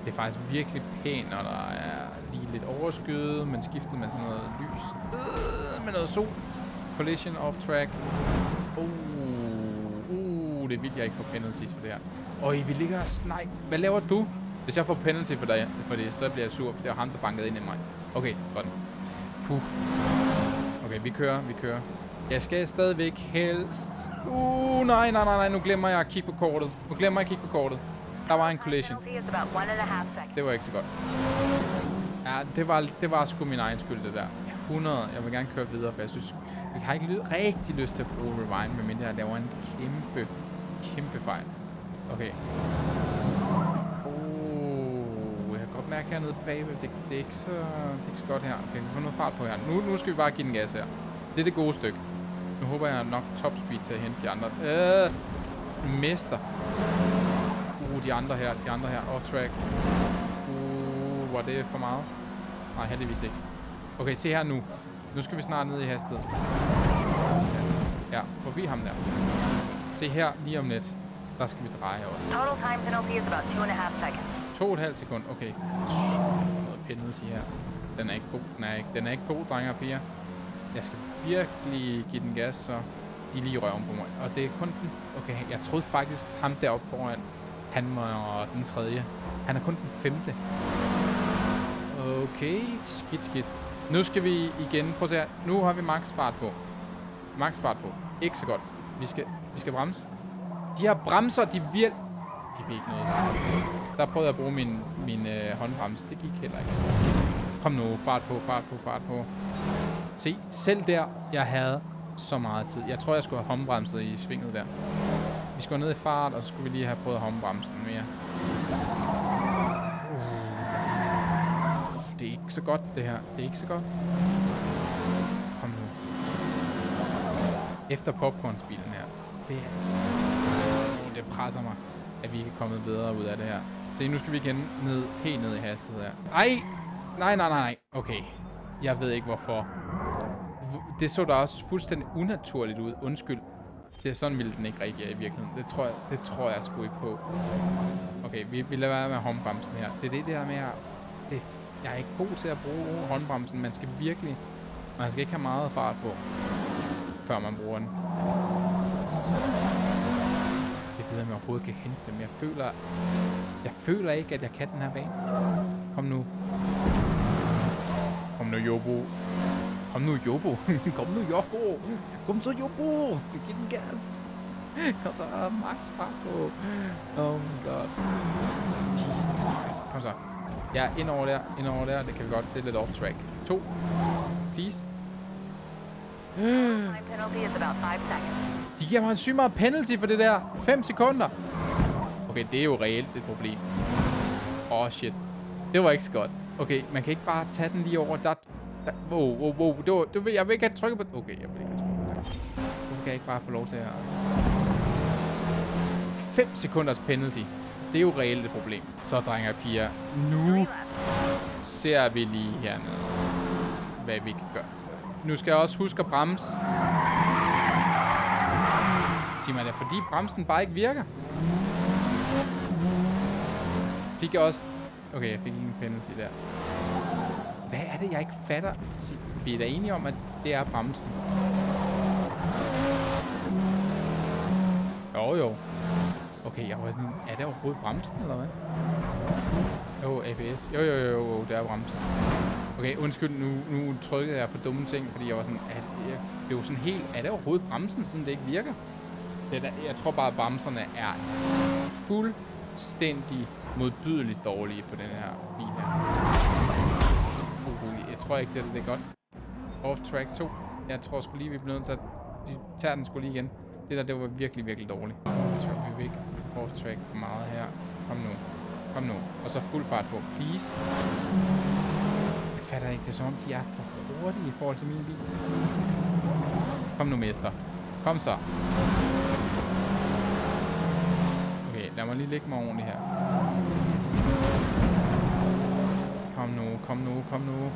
Det er faktisk virkelig pænt, når der er lige lidt overskyet, men skiftet med sådan noget lys. Øh, med noget sol. Collision off track. Oh, det er vildt, jeg ikke får penalties for det her. Og vi ligger os... Nej, hvad laver du? Hvis jeg får penalty for, dig, for det, så bliver jeg sur, for det var ham, der bankede ind i mig. Okay, godt. Puh. Okay, vi kører, vi kører. Jeg skal stadigvæk helst... Uh, nej, nej, nej, nej, nu glemmer jeg at kigge på kortet. Nu glemmer jeg at kigge på kortet. Der var en collision. Det var ikke så godt. Ja, det var, det var sgu min egen skyld, det der. 100. Jeg vil gerne køre videre, for jeg synes... Jeg har ikke rigtig lyst til at bruge rewind, medmindre jeg laver en kæmpe kæmpe fejl. Okay. Oh, jeg kan godt mærke hernede bagved, det, det, er ikke så, det er ikke så godt her. Okay, vi får noget fart på her. Nu, nu skal vi bare give den gas her. Det er det gode stykke. Nu håber jeg nok top speed til at hente de andre. Øh, mester. Uh, de andre her, de andre her. Off track. Uh, var det for meget? Nej, heldigvis ikke. Okay, se her nu. Nu skal vi snart ned i hastighed. Ja, forbi ham der. Se her, lige om lidt. Der skal vi dreje også. Total time penalty is about two and a half seconds. To og et halvt sekund, okay. Noget penalty her. Den er ikke god, den er ikke, den er ikke god, drenge og piger. Jeg skal virkelig give den gas, så de lige røven på mig. Og det er kun den... Okay, jeg troede faktisk, ham deroppe foran, han var den tredje. Han er kun den femte. Okay, skidt, skidt. Nu skal vi igen, prøv at. Nu har vi max fart på. Max fart på. Ikke så godt. Vi skal, vi skal bremse. De her bremser, de vil... De vil ikke noget. Der prøvede jeg at bruge min, min øh, håndbremse. Det gik heller ikke. Kom nu, fart på, fart på, fart på. Se, selv der, jeg havde så meget tid. Jeg tror, jeg skulle have håndbremset i svinget der. Vi skulle ned i fart, og så skulle vi lige have prøvet håndbremsen mere. Uh, det er ikke så godt, det her. Det er ikke så godt. Kom nu. Efter popcornsbilen her. Det, er, oh, det presser mig, at vi ikke er kommet bedre ud af det her. Se, nu skal vi igen ned, helt ned i hastighed her. Ej! Nej, nej, nej, nej. Okay. Jeg ved ikke hvorfor. Det så da også fuldstændig unaturligt ud. Undskyld. Det er sådan ville den ikke rigtig i virkeligheden. Det tror jeg, det tror jeg sgu ikke på. Okay, vi, vi lader være med håndbremsen her. Det er det der med at... Det, jeg er ikke god til at bruge håndbremsen. Man skal virkelig... Man skal ikke have meget fart på, før man bruger den. Jeg ved, om jeg overhovedet kan hente dem. Jeg føler... Jeg føler ikke, at jeg kan den her bane. Kom nu. Kom nu, Jobo. Kom nu, Jobo. Kom nu, Jobo. Kom så, Jobo. Giv den gas. Kom så, max fart på. Oh my god. Jesus Christ. Kom så. Ja, ind over der. Ind over der. Det kan vi godt. Det er lidt off track. To. Please. Time penalty is about 5 seconds. De giver mig en syg meget penalty for det der. 5 sekunder. Okay, det er jo reelt et problem. Åh, oh, shit. Det var ikke så godt. Okay, man kan ikke bare tage den lige over. Der, der, wow, wow, wow. Det var, jeg vil ikke have trykket på... Okay, jeg vil ikke have trykket på det. Hvorfor kan jeg ikke bare få lov til at... 5 sekunders penalty. Det er jo reelt et problem. Så, drenge og piger. Nu ser vi lige hernede, hvad vi kan gøre. Nu skal jeg også huske at bremse. Sig mig, det fordi bremsen bare ikke virker. Fik jeg også... Okay, jeg fik ingen penalty der. Hvad er det, jeg ikke fatter? Sig- Vi er da enige om, at det er bremsen. Jo, jo. Okay, jeg var sådan, er det overhovedet bremsen, eller hvad? Jo, ABS. Jo, jo, jo, jo, det er bremsen. Okay, undskyld, nu, nu trykkede jeg på dumme ting, fordi jeg var sådan, at jeg blev sådan helt, er det overhovedet bremsen, siden det ikke virker? Det der, jeg tror bare, at bremserne er fuldstændig modbydeligt dårlige på den her bil her. Uh, jeg tror ikke, det, det er godt. Off track 2. Jeg tror sgu lige, vi bliver nødt til at... De tager den sgu lige igen. Det der, det var virkelig, virkelig dårligt. Jeg tror, vi vil ikke off track for meget her. Kom nu. Kom nu. Og så fuld fart på. Please. Fatter ikke. Det er som om, de er for hurtige i forhold til min bil. Kom nu, mester. Kom så. Okay, lad mig lige lægge mig ordentligt her. Kom nu, kom nu, kom nu.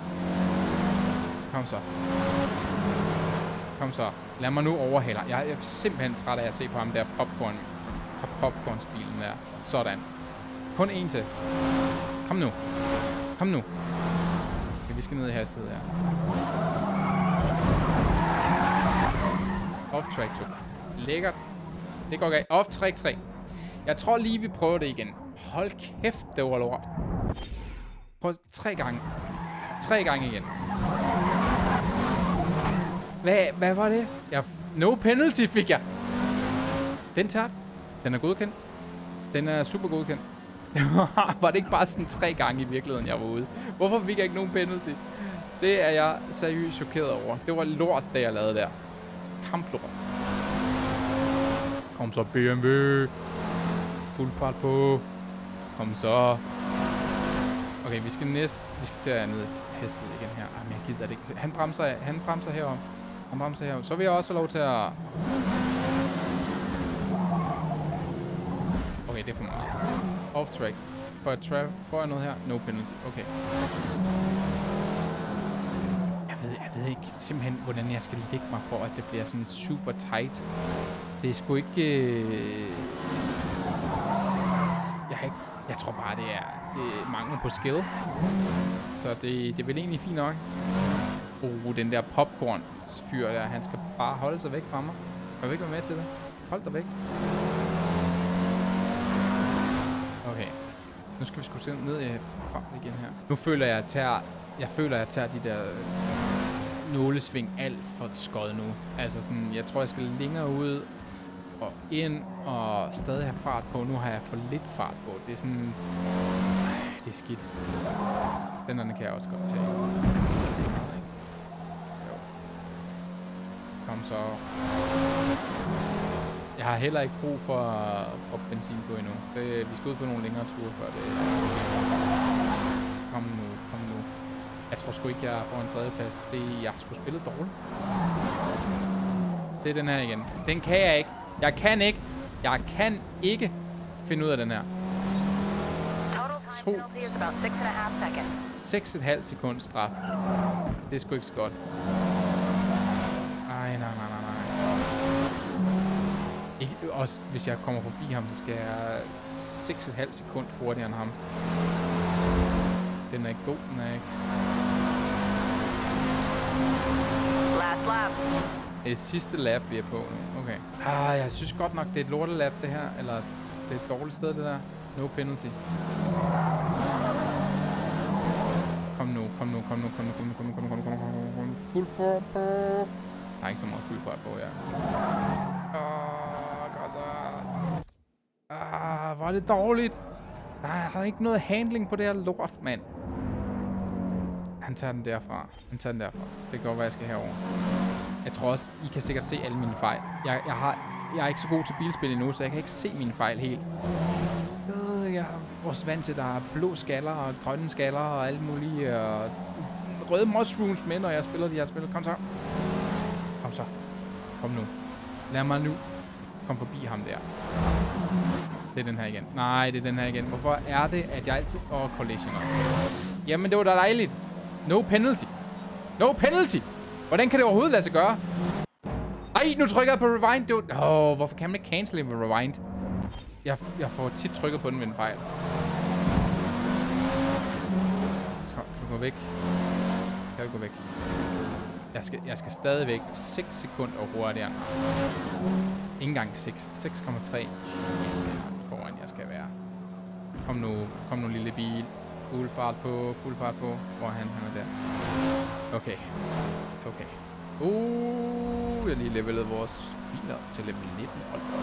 Kom så. Kom så. Lad mig nu overhale. Jeg er simpelthen træt af at se på ham der popcorn, popcornsbilen der. Sådan. Kun en til. Kom nu. Kom nu. Okay, vi skal ned i hastighed her. Off track 2. Lækkert. Det går galt. Off track 3. Jeg tror lige, vi prøver det igen. Hold kæft, det var lort. Prøv tre gange. Tre gange igen. Hvad, hvad var det? Jeg, no penalty fik jeg. Den tab. Den er godkendt. Den er super godkendt. var det ikke bare sådan tre gange i virkeligheden, jeg var ude? Hvorfor fik jeg ikke nogen penalty? Det er jeg seriøst chokeret over. Det var lort, det jeg lavede der. Kamplort. Kom så BMW. Fuld fart på. Kom så. Okay, vi skal næst... Vi skal til at ned hestet igen her. Jamen, jeg gider det ikke. Han bremser, han bremser herom. Han bremser herom. Så vil jeg også have lov til at... Okay, det er for meget. Off track. For jeg, tra- får jeg noget her? No penalty. Okay. Jeg ved, jeg ved ikke simpelthen, hvordan jeg skal lægge mig for, at det bliver sådan super tight. Det er sgu ikke... Øh... Jeg har ikke... Jeg tror bare, det er, det er mangel på skill. Så det, det er vel egentlig fint nok. Oh, den der popcorn fyr der, han skal bare holde sig væk fra mig. Kan du ikke være med til det? Hold dig væk. Okay. Nu skal vi sgu se ned i fart igen her. Nu føler jeg, at jeg tager, jeg føler, at jeg tager de der øh, nålesving alt for skod nu. Altså sådan, jeg tror, jeg skal længere ud og ind og stadig have fart på. Nu har jeg for lidt fart på. Det er sådan... Øh, det er skidt. Den anden kan jeg også godt tage. Jo. Kom så. Jeg har heller ikke brug for at proppe benzin på endnu. Det, vi skal ud på nogle længere ture før det. Kom nu, kom nu. Jeg tror sgu ikke, jeg får en tredjeplads. Det, jeg har sgu spillet dårligt. Det er den her igen. Den kan jeg ikke. Jeg kan ikke. Jeg kan ikke finde ud af den her. Total time To. penalty is about six and a half seconds. 6,5 sekund straf. Det er sgu ikke så godt. Ej, nej, nej, nej, nej. Også hvis jeg kommer forbi ham, så skal jeg 6,5 sekund hurtigere end ham. Den er ikke god, den er ikke. Last lap. Det er sidste lap, vi er på nu. Okay. Ah, jeg synes godt nok, det er et lortelap, det her. Eller det er et dårligt sted, det der. No penalty. Kom nu, kom nu, kom nu, kom nu, kom nu, kom nu, kom nu, kom nu, kom nu, kom nu, kom nu. Fuld fart på. Der er ikke så meget fuld fart på, ja. Hvor er det dårligt. Der jeg har ikke noget handling på det her lort, mand. Han tager den derfra. Han tager den derfra. Det kan godt være, jeg skal herover. Jeg tror også, I kan sikkert se alle mine fejl. Jeg, jeg, har, jeg er ikke så god til bilspil endnu, så jeg kan ikke se mine fejl helt. Øh, jeg er også vant til, at der er blå skaller og grønne skaller og alt muligt. Og røde mushrooms med, når jeg spiller de her spil. Kom så. Kom så. Kom nu. Lad mig nu komme forbi ham der. Det er den her igen. Nej, det er den her igen. Hvorfor er det, at jeg altid... Åh, oh, collision også. Jamen, det var da dejligt. No penalty. No penalty. Hvordan kan det overhovedet lade sig gøre? Ej, nu trykker jeg på rewind. Åh, var... Åh, hvorfor kan man ikke cancel med rewind? Jeg, jeg får tit trykket på den ved en fejl. Så, kan du gå væk? Kan du gå væk? Jeg skal, jeg skal stadigvæk 6 sekunder hurtigere. Ikke engang 6. 6,3 jeg skal være. Kom nu, kom nu lille bil. Fuld fart på, fuld fart på. Hvor er han? Han er der. Okay. Okay. Uh, jeg lige levelede vores biler til level 19. Hold da.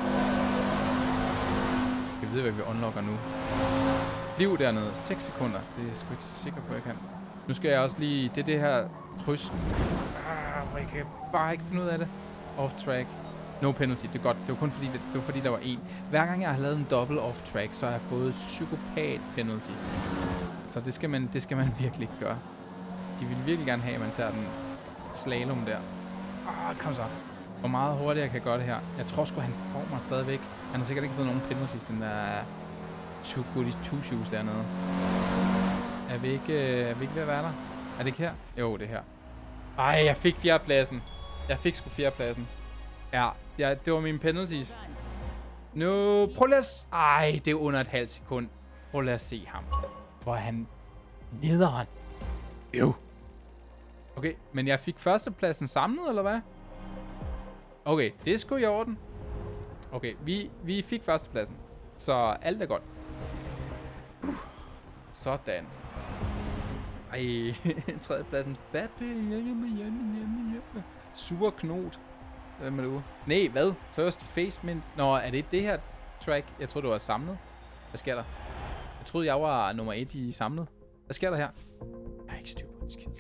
Jeg ved, hvad vi unlocker nu. Bliv dernede. 6 sekunder. Det er jeg sgu ikke sikker på, jeg kan. Nu skal jeg også lige... Det er det her kryds. Ah, hvor jeg kan bare ikke finde ud af det. Off track. No penalty. Det er godt. Det var kun fordi, det, det var fordi, der var en. Hver gang jeg har lavet en double off track, så har jeg fået psykopat penalty. Så det skal man, det skal man virkelig ikke gøre. De vil virkelig gerne have, at man tager den slalom der. Ah, kom så. Hvor meget hurtigere kan jeg gøre det her? Jeg tror sgu, han får mig stadigvæk. Han har sikkert ikke fået nogen penalties, den der two goodies two shoes dernede. Er vi ikke, øh, er vi ikke ved at være der? Er det ikke her? Jo, det er her. Ej, jeg fik fjerdepladsen. Jeg fik sgu fjerdepladsen. Ja, ja, det var mine penalties. Nu, prøv lige at... Ej, det er under et halvt sekund. Prøv lige at se ham. Hvor er han nederen. Jo. Okay, men jeg fik førstepladsen samlet, eller hvad? Okay, det er sgu i orden. Okay, vi, vi fik førstepladsen. Så alt er godt. Uh, sådan. Ej, tredjepladsen. Fappe. Sur knot. Hvem er du? Nej, hvad? First face mint. Nå, er det det her track? Jeg tror det var samlet. Hvad sker der? Jeg troede, jeg var nummer et i samlet. Hvad sker der her? Jeg har ikke styr på en skid.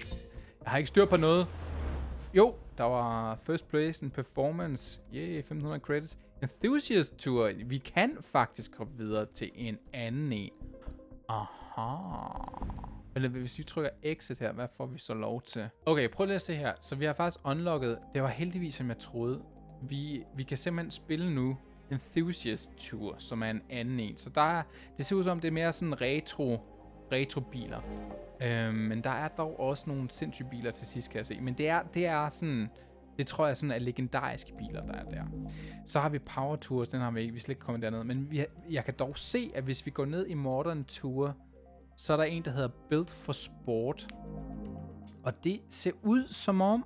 Jeg har ikke styr på noget. Jo, der var first place in performance. Yeah, 1500 credits. Enthusiast Tour. Vi kan faktisk komme videre til en anden en. Aha. Eller hvis vi trykker exit her, hvad får vi så lov til? Okay, prøv lige at se her. Så vi har faktisk unlocket. Det var heldigvis, som jeg troede. Vi, vi kan simpelthen spille nu Enthusiast Tour, som er en anden en. Så der er, det ser ud som, det er mere sådan retro, retro biler. Øhm, men der er dog også nogle sindssyge biler til sidst, kan jeg se. Men det er, det er sådan... Det tror jeg sådan er legendariske biler, der er der. Så har vi Power Tours, den har vi ikke, vi slet ikke kommet derned. Men vi, jeg kan dog se, at hvis vi går ned i Modern Tour, så er der en, der hedder Built for Sport. Og det ser ud som om,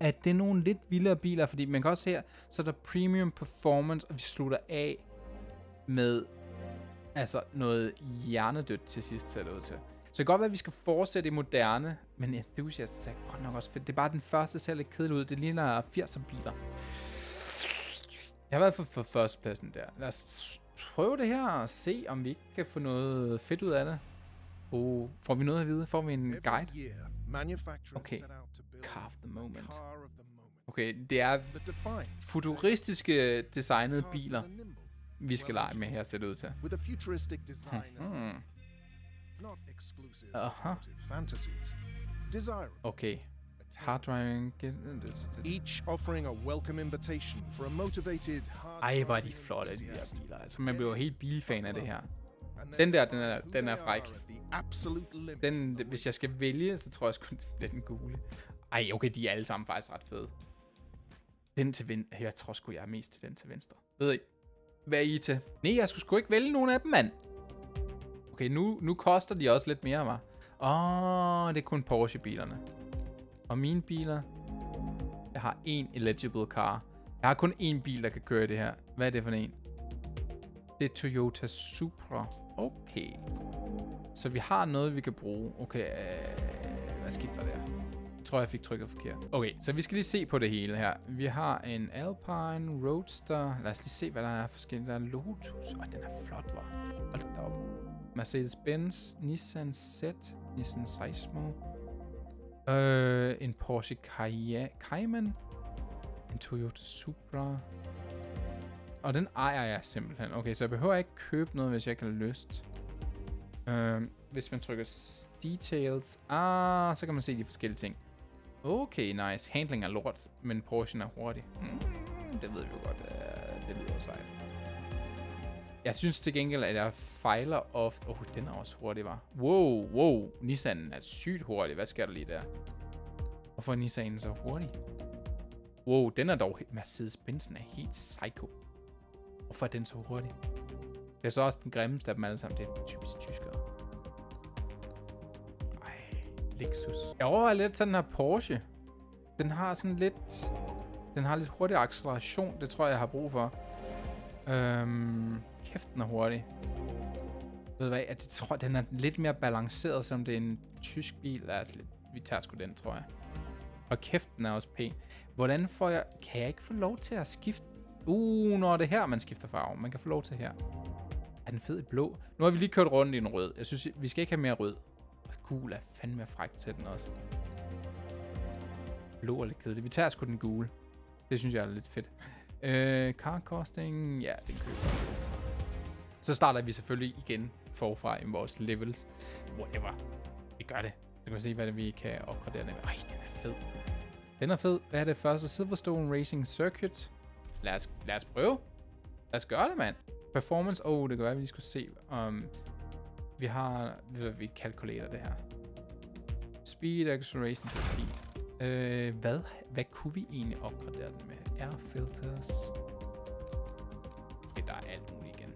at det er nogle lidt vildere biler, fordi man kan også se her, så er der Premium Performance, og vi slutter af med altså noget hjernedødt til sidst, ser det ud til. Så det kan godt være, at vi skal fortsætte i moderne, men Enthusiast er godt nok også fedt. Det er bare den første, ser lidt kedelig ud. Det ligner 80'er biler. Jeg har været for, for førstepladsen der. Lad os prøve det her og se, om vi ikke kan få noget fedt ud af det. Oh, får vi noget at vide? Får vi en guide? Okay. car of the moment Okay, det er futuristiske designede biler, vi skal lege med her, ser det ud til. Hmm. Aha. Okay, Hard driving. Each offering a welcome invitation for a motivated, hard Ej, hvor er de flotte, de der biler. Altså, man bliver jo helt bilfan af det her. Den der, den er, den er fræk. Den, hvis jeg skal vælge, så tror jeg sgu, det bliver den gule. Ej, okay, de er alle sammen faktisk ret fede. Den til venstre. Jeg tror sgu, jeg er mest til den til venstre. Ved I? Hvad er I til? Nej, jeg skulle sgu ikke vælge nogen af dem, mand. Okay, nu, nu koster de også lidt mere, var. Åh, oh, det er kun Porsche-bilerne. Og mine biler... Jeg har en eligible car. Jeg har kun én bil, der kan køre det her. Hvad er det for en? Det er Toyota Supra. Okay. Så vi har noget, vi kan bruge. Okay, øh, hvad skete der der? Jeg tror, jeg fik trykket forkert. Okay, så vi skal lige se på det hele her. Vi har en Alpine Roadster. Lad os lige se, hvad der er forskelligt. Der er Lotus. Og den er flot, var. Hold da op. Mercedes-Benz, Nissan Z, Nissan Seismo, øh, en Porsche Cayman, en Toyota Supra, og den ejer jeg simpelthen. Okay, så jeg behøver ikke købe noget, hvis jeg ikke har lyst. Øh, hvis man trykker details, ah, så kan man se de forskellige ting. Okay, nice. Handling er lort, men Porsche er hurtig. Mm, det ved vi jo godt. Uh, det lyder sejt. Jeg synes til gengæld, at jeg fejler ofte. Åh, oh, den er også hurtig, var. Wow, wow. Nissan er sygt hurtig. Hvad sker der lige der? Hvorfor er Nissan så hurtig? Wow, den er dog... Mercedes-Benz er helt psycho. Hvorfor er den så hurtig? Det er så også den grimmeste af dem alle sammen. Det er typisk tyskere. Ej, Lexus. Jeg overvejer lidt til den her Porsche. Den har sådan lidt... Den har lidt hurtig acceleration. Det tror jeg, jeg har brug for. Øhm, kæft, den er hurtig. Ved du hvad, jeg tror, den er lidt mere balanceret, som det er en tysk bil. Altså, vi tager sgu den, tror jeg. Og kæft, den er også pæn. Hvordan får jeg... Kan jeg ikke få lov til at skifte... Uh, når det er her, man skifter farve. Man kan få lov til her. Er den fed i blå? Nu har vi lige kørt rundt i en rød. Jeg synes, vi skal ikke have mere rød. Gul er fandme fræk til den også. Blå er lidt kedelig. Vi tager sgu den gule. Det synes jeg er lidt fedt. Øh, car costing, ja, den køber vi altså. Så starter vi selvfølgelig igen forfra i vores levels. Whatever. Vi gør det. Så kan vi se, hvad det, vi kan opgradere den. Ej, den er fed. Den er fed. Hvad er det første? Silverstone Racing Circuit. Lad os, lad os prøve. Lad os gøre det, mand. Performance. Oh, det kan være, at vi lige skulle se, om um, vi har... Vi kalkulerer det her. Speed, acceleration to speed. Øh, hvad, hvad kunne vi egentlig opgradere den med? Air filters. Okay, der er alt muligt igen.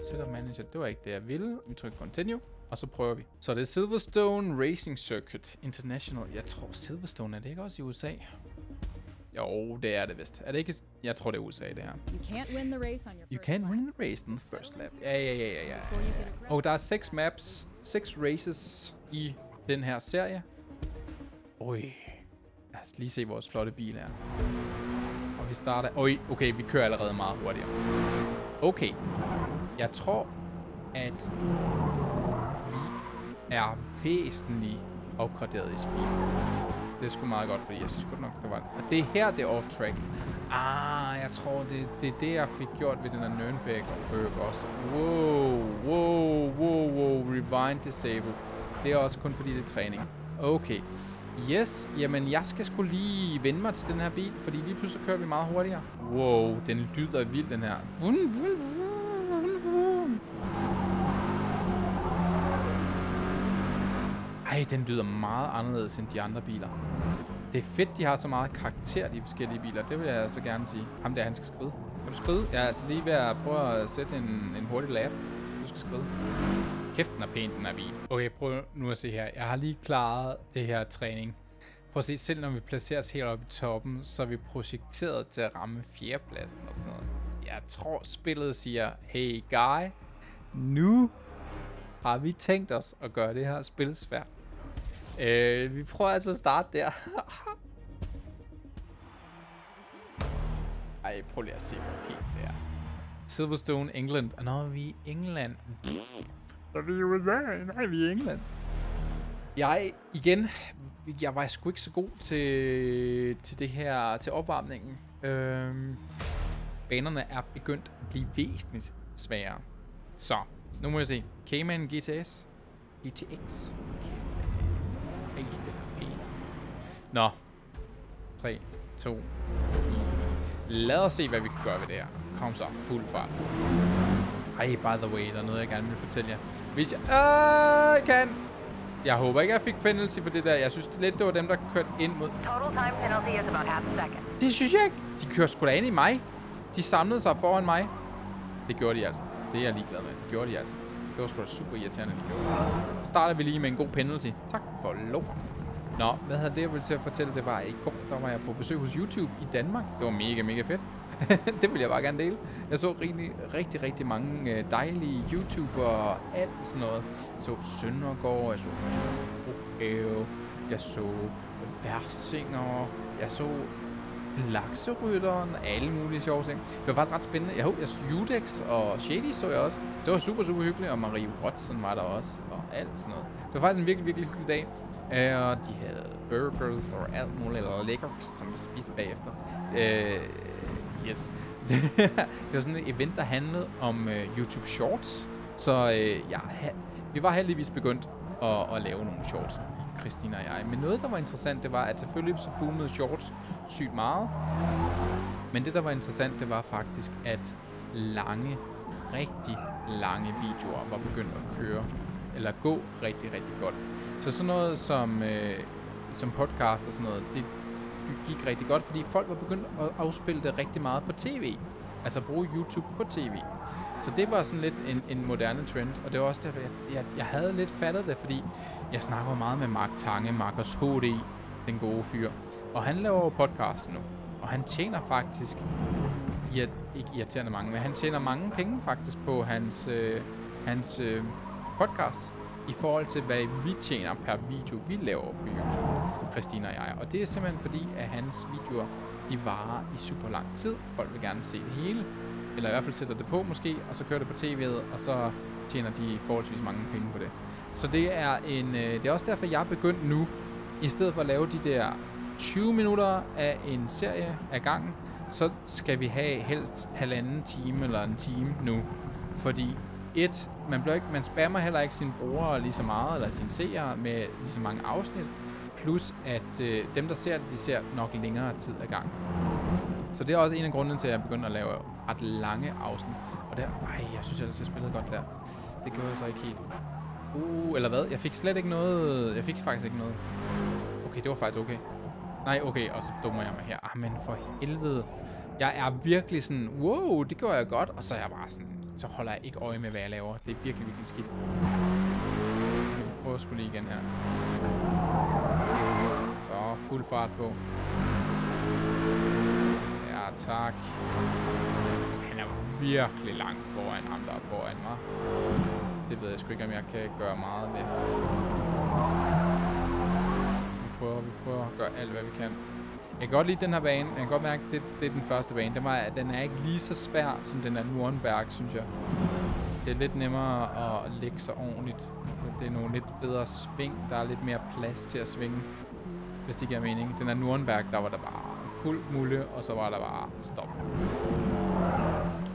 Setup manager, det var ikke det, jeg ville. Vi trykker continue, og så prøver vi. Så det er Silverstone Racing Circuit International. Jeg tror Silverstone, er det ikke også i USA? Jo, det er det vist. Er det ikke... Jeg tror, det er USA, det her. You can't win the race on your You can't win the race on the first lap. Ja, ja, ja, ja, ja. Og der er seks maps, seks races i den her serie. Oj. Lad os lige se vores flotte bil her. Og vi starter... Oj, okay, vi kører allerede meget hurtigere. Okay. Jeg tror, at vi er væsentligt opgraderet i speed. Det er sgu meget godt, fordi jeg synes godt nok, der var det. Og det er her, det er off-track. Ah, jeg tror, det, det er det, jeg fik gjort ved den her Nürnberg også. Wow, wow, wow, wow, rewind disabled. Det er også kun fordi, det er træning. Okay, Yes, jamen jeg skal skulle lige vende mig til den her bil, fordi lige pludselig kører vi meget hurtigere. Wow, den lyder vildt, den her. Vun, vun, vun, vun. Ej, den lyder meget anderledes end de andre biler. Det er fedt, de har så meget karakter, de forskellige biler. Det vil jeg så gerne sige. Ham der, han skal skride. Kan du skride? Jeg er altså lige ved at prøve at sætte en, en hurtig lap. Du skal skride. Kæft, den er pæn, den er bil. Okay, prøv nu at se her. Jeg har lige klaret det her træning. Prøv at se, selv når vi placerer os helt oppe i toppen, så er vi projekteret til at ramme fjerdepladsen og sådan noget. Jeg tror, spillet siger, hey guy, nu har vi tænkt os at gøre det her spil svært. Øh, vi prøver altså at starte der. Ej, prøv lige at se, hvor pænt det er. Silverstone, England. Og når vi i England. Er vi i USA? Nej, vi er i England. Jeg, igen, jeg var sgu ikke så god til, til det her, til opvarmningen. Øhm, banerne er begyndt at blive væsentligt sværere. Så, nu må jeg se. Cayman GTS. GTX. Okay. Er pæn. Nå. 3, 2, Lad os se, hvad vi kan gøre ved det her. Kom så, fuld fart. Ej, by the way, der er noget, jeg gerne vil fortælle jer. Hvis jeg... Øh, kan... Jeg håber ikke, jeg fik penalty for det der. Jeg synes lidt, det var dem, der kørte ind mod... Total time penalty is about half a second. Det synes jeg ikke. De kører sgu da ind i mig. De samlede sig foran mig. Det gjorde de altså. Det er jeg ligeglad med. Det gjorde de altså. Det var sgu da super irriterende, de gjorde. Starter vi lige med en god penalty. Tak for lov. Nå, hvad havde det, jeg ville til at fortælle? Det var i går, der var jeg på besøg hos YouTube i Danmark. Det var mega, mega fedt. det vil jeg bare gerne dele. Jeg så rigtig, rigtig, rigtig mange øh, dejlige YouTubere og alt sådan noget. Jeg så Søndergaard, jeg så Brohave, jeg så Versinger, jeg så Lakserytteren, alle mulige sjove ting. Det var faktisk ret spændende. Jeg håber, jeg Judex og Shady så jeg også. Det var super, super hyggeligt, og Marie Watson var der også, og alt sådan noget. Det var faktisk en virkelig, virkelig hyggelig dag. Øh, og de havde burgers og alt muligt, eller lækkert, som vi spiste bagefter. Uh, yes. det var sådan et event, der handlede om uh, YouTube Shorts. Så uh, ja, vi var heldigvis begyndt at, at lave nogle shorts, Christina og jeg. Men noget, der var interessant, det var, at selvfølgelig så boomede shorts sygt meget. Men det, der var interessant, det var faktisk, at lange, rigtig lange videoer var begyndt at køre, eller gå rigtig, rigtig godt. Så sådan noget som, øh, som podcast og sådan noget, det gik rigtig godt, fordi folk var begyndt at afspille det rigtig meget på tv. Altså bruge YouTube på tv. Så det var sådan lidt en, en moderne trend, og det var også derfor, jeg, jeg, jeg havde lidt fattet det, fordi jeg snakker meget med Mark Tange, Markus HD, den gode fyr. Og han laver podcast nu, og han tjener faktisk, irrit, ikke irriterende mange, men han tjener mange penge faktisk på hans, øh, hans øh, podcast i forhold til, hvad vi tjener per video, vi laver på YouTube, Christina og jeg. Og det er simpelthen fordi, at hans videoer, de varer i super lang tid. Folk vil gerne se det hele, eller i hvert fald sætter det på måske, og så kører det på tv'et, og så tjener de forholdsvis mange penge på det. Så det er en, øh, det er også derfor, jeg er begyndt nu, i stedet for at lave de der 20 minutter af en serie af gangen, så skal vi have helst halvanden time eller en time nu. Fordi et, man, bliver ikke, man spammer heller ikke sine brugere lige så meget, eller sine seere med lige så mange afsnit. Plus at øh, dem, der ser det, de ser nok længere tid ad gang. Så det er også en af grundene til, at jeg begynder at lave ret lange afsnit. Og der, ej, jeg synes ellers, jeg spillede godt der. Det gjorde jeg så ikke helt. Uh, eller hvad? Jeg fik slet ikke noget... Jeg fik faktisk ikke noget. Okay, det var faktisk okay. Nej, okay, og så dummer jeg mig her. Ah, men for helvede. Jeg er virkelig sådan, wow, det gør jeg godt. Og så er jeg bare sådan, så holder jeg ikke øje med, hvad jeg laver. Det er virkelig, virkelig skidt. Vi prøver skulle lige igen her. Så fuld fart på. Ja, tak. Han er virkelig langt foran ham, der er foran mig. Det ved jeg sgu ikke, om jeg kan gøre meget ved. Vi prøver, vi prøver at gøre alt, hvad vi kan. Jeg kan godt lide den her bane. Jeg kan godt mærke, at det, det er den første bane. Den, var, den er ikke lige så svær, som den er Nürnberg, synes jeg. Det er lidt nemmere at lægge sig ordentligt. Det er nogle lidt bedre sving. Der er lidt mere plads til at svinge, hvis det giver mening. Den er Nürnberg, der var der bare fuld mulle, og så var der bare stop.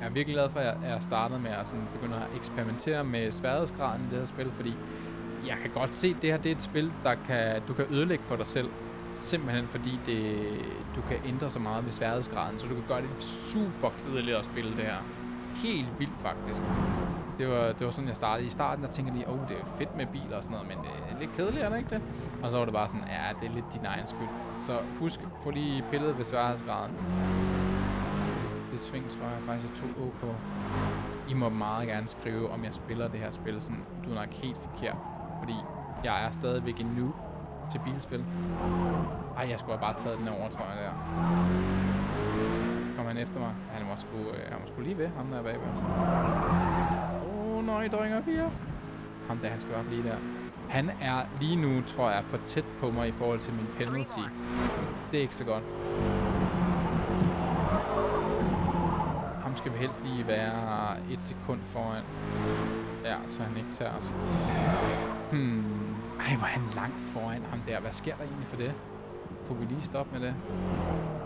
Jeg er virkelig glad for, at jeg startede med at sådan begynde at eksperimentere med sværhedsgraden i det her spil, fordi jeg kan godt se, at det her det er et spil, der kan, du kan ødelægge for dig selv simpelthen fordi det, du kan ændre så meget ved sværhedsgraden, så du kan gøre det super kedeligt at spille det her. Helt vildt faktisk. Det var, det var sådan, jeg startede. I starten, der tænkte jeg lige, åh, oh, det er fedt med biler og sådan noget, men det er lidt kedeligt, er det ikke det? Og så var det bare sådan, ja, det er lidt din egen skyld. Så husk, få lige pillet ved sværhedsgraden. Det sving tror jeg faktisk jeg to OK. I må meget gerne skrive, om jeg spiller det her spil sådan, du er nok helt forkert. Fordi jeg er stadigvæk en noob til bilspil. Ej, jeg skulle have bare taget den over, tror jeg, der. Kom han efter mig? Han var sgu, øh, han var sgu lige ved, ham der bagved os. Åh, oh, nøj, dringer fire. Ham der, han skal bare blive der. Han er lige nu, tror jeg, for tæt på mig i forhold til min penalty. Det er ikke så godt. Skal vi helst lige være et sekund foran. Ja, så han ikke tager os. Hmm. Ej, hvor er han langt foran ham der. Hvad sker der egentlig for det? Kunne vi lige stoppe med det?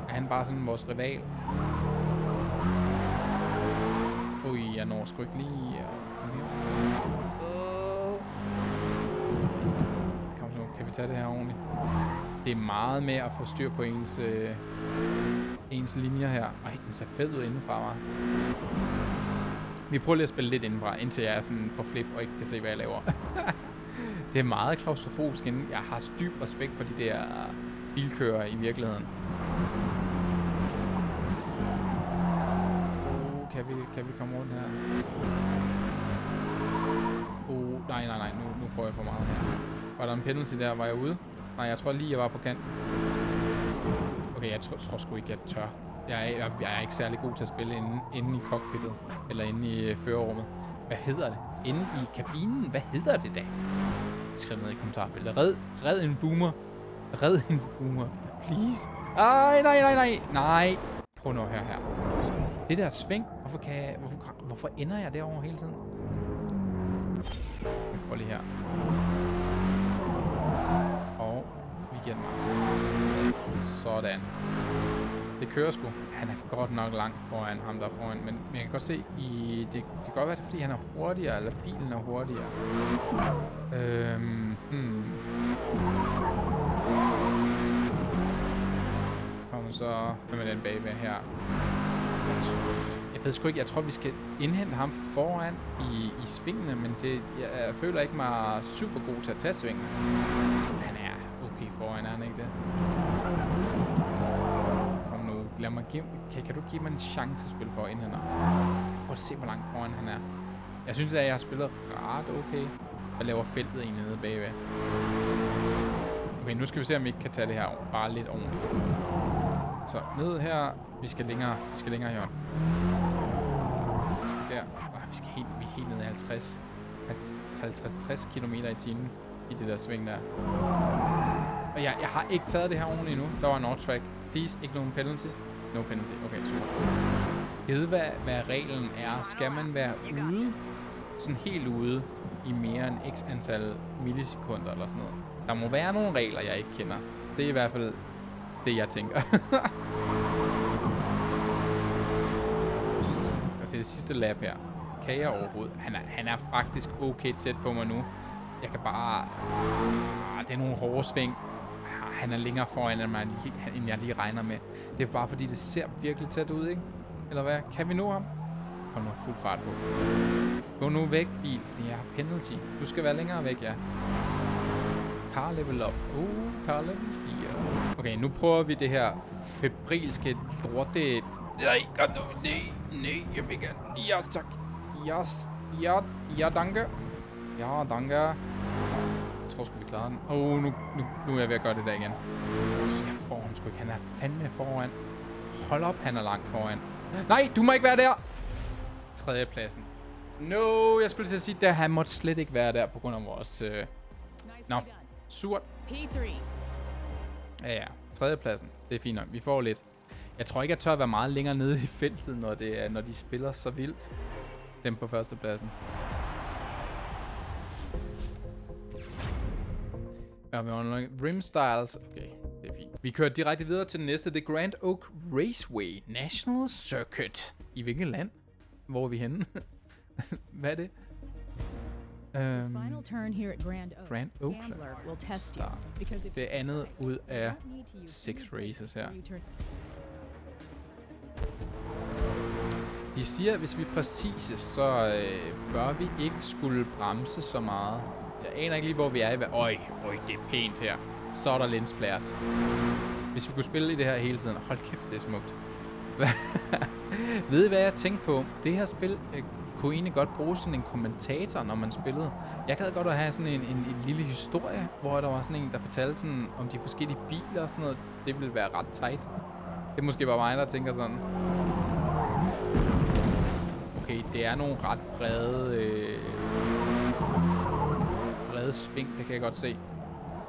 Er han bare sådan vores rival? Ui, jeg når sgu ikke lige... Kom så, kan vi tage det her ordentligt? det er meget med at få styr på ens, øh, ens linjer her. Ej, den ser fed ud indenfra, mig. Vi prøver lige at spille lidt indenfra, indtil jeg er sådan for flip og ikke kan se, hvad jeg laver. det er meget klaustrofobisk inden. Jeg har dyb respekt for de der øh, bilkører i virkeligheden. Oh, kan vi, kan vi komme rundt her? Oh, nej, nej, nej, nu, nu får jeg for meget her. Var der en penalty der? Var jeg ude? Nej, jeg tror lige, jeg var på kant. Okay, jeg tror, tror sgu ikke, jeg tør. Jeg er, jeg, jeg er ikke særlig god til at spille inde, inde i cockpittet. Eller inde i øh, førerrummet. Hvad hedder det? Inde i kabinen? Hvad hedder det da? Skriv ned i kommentarfeltet. Red, red en boomer. Red en boomer. Please. Ej, nej, nej, nej. Nej. Prøv nu her her. Det der sving. Hvorfor, kan jeg, hvorfor, hvorfor ender jeg derovre hele tiden? Prøv lige her. Og vi giver den max. Sådan. Det kører sgu. Han er godt nok langt foran ham der foran, men, men jeg kan godt se, i, det, det kan godt være, det er, fordi han er hurtigere, eller bilen er hurtigere. Øhm, hmm. Kom så med den bagved her. Jeg, ved sgu ikke, jeg tror, vi skal indhente ham foran i, i svingene, men det, jeg, jeg føler ikke mig super god til at tage svingene. Han er okay foran, er han ikke det? Kom nu, lad mig give, kan, kan du give mig en chance at spille for inden han Prøv at se, hvor langt foran han er. Jeg synes, at jeg har spillet ret okay. Jeg laver feltet en nede bagved. Okay, nu skal vi se, om vi ikke kan tage det her bare lidt ordentligt. Så ned her. Vi skal længere. Vi skal længere, Jørgen. Vi skal der. Oh, vi skal helt, vi er helt ned i 50. 50-60 km i timen i det der sving der. Og jeg, jeg har ikke taget det her ordentligt endnu. Der var en track. Please, ikke nogen penalty. No penalty. Okay, super. Jeg ved, hvad, hvad reglen er. Skal man være ude, sådan helt ude, i mere end x antal millisekunder eller sådan noget? Der må være nogle regler, jeg ikke kender. Det er i hvert fald det, jeg tænker. Og til det sidste lap her. Kan jeg overhovedet? Han er, han er faktisk okay tæt på mig nu. Jeg kan bare... Ah, det er nogle hårde sving. Han er længere foran, end, man, end jeg lige regner med. Det er bare fordi, det ser virkelig tæt ud, ikke? Eller hvad? Kan vi nå ham? Kom nu fuld fart på. Gå nu væk, bil, fordi jeg har penalty. Du skal være længere væk, ja. Car level up. Uh, car level 4. Okay, nu prøver vi det her febrilske lorte... Nej, kom nu. Nej, nej, jeg vil gerne. Yes, tak. Yes, ja, ja, danke. Ja, danke. Tror sgu, vi klarer den. Åh, oh, nu, nu, nu er jeg ved at gøre det der igen. Jeg synes, jeg får ham sgu ikke. Han er fandme foran. Hold op, han er langt foran. Nej, du må ikke være der. Tredje pladsen. No, jeg skulle til at sige, at han måtte slet ikke være der på grund af vores... Øh... Nå, surt. P3. Ja, ja. Tredje pladsen. Det er fint nok. Vi får lidt. Jeg tror ikke, jeg tør at være meget længere nede i feltet, når, det er, når de spiller så vildt. Dem på førstepladsen. Ja, vi har Rim Styles. Okay, det er fint. Vi kører direkte videre til den næste. Det er Grand Oak Raceway National Circuit. I hvilket land? Hvor er vi henne? Hvad er det? Um, Final turn here at Grand Oak. Grand Oak Gambler will test. Start. Det er andet ud af any races her. De siger, at hvis vi er præcise, så øh, bør vi ikke skulle bremse så meget. Jeg aner ikke lige, hvor vi er. Øj, øj, det er pænt her. Så er der lens flares. Hvis vi kunne spille i det her hele tiden. Hold kæft, det er smukt. Ved I, hvad jeg tænkte på? Det her spil øh, kunne egentlig godt bruge sådan en kommentator, når man spillede. Jeg gad godt at have sådan en, en, en lille historie, hvor der var sådan en, der fortalte sådan om de forskellige biler og sådan noget. Det ville være ret tight. Det er måske bare mig, der tænker sådan. Okay, det er nogle ret brede, øh, brede sving, det kan jeg godt se.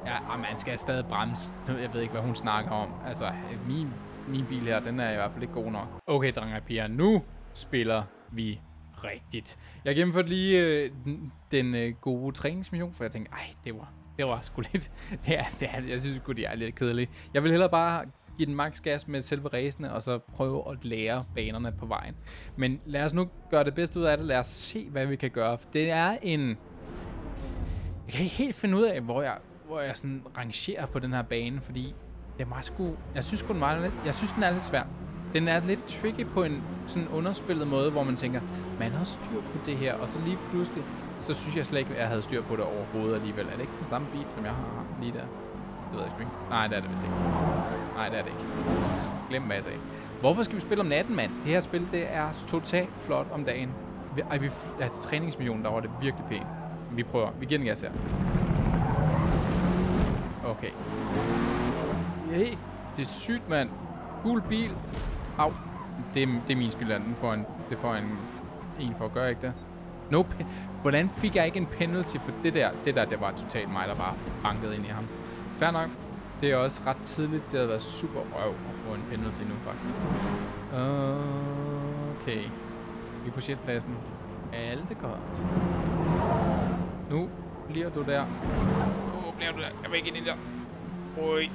Ja, og man skal stadig bremse. Nu, Jeg ved ikke, hvad hun snakker om. Altså, min, min bil her, den er i hvert fald ikke god nok. Okay, drenge og piger, nu spiller vi rigtigt. Jeg gennemførte lige øh, den, den øh, gode træningsmission, for jeg tænkte, ej, det var, det var sgu lidt... Det er, det er, jeg synes sgu, det er lidt kedeligt. Jeg vil hellere bare give den max gas med selve racene, og så prøve at lære banerne på vejen. Men lad os nu gøre det bedste ud af det. Lad os se, hvad vi kan gøre. For det er en... Jeg kan ikke helt finde ud af, hvor jeg hvor jeg sådan rangerer på den her bane, fordi det var sgu, jeg synes sgu, den var lidt, jeg synes, den er lidt svær. Den er lidt tricky på en sådan underspillet måde, hvor man tænker, man har styr på det her, og så lige pludselig, så synes jeg slet ikke, at jeg havde styr på det overhovedet alligevel. Er det ikke den samme bil, som jeg har lige der? Det ved jeg sgu ikke. Nej, det er det vist ikke. Nej, det er det ikke. Glem, hvad jeg sagde. Hvorfor skal vi spille om natten, mand? Det her spil, det er totalt flot om dagen. Vi, ej, vi, altså, træningsmillionen, der var det virkelig pænt. Vi prøver. Vi giver den gas her. Okay. Hey, det er sygt, mand. Gul bil. Au. Det, er- det er min skyld, at den får en, det får en, en for at gøre, ikke det? No Hvordan fik jeg ikke en penalty for det der? Det der, det var totalt mig, der bare bankede ind i ham. Fair nok. Det er også ret tidligt. Det havde været super røv at få en penalty nu, faktisk. Okay. Vi er på shitpladsen. Alt er godt. Nu bliver du der. Oh, bliver du der? Jeg vil ikke ind i der. Oj.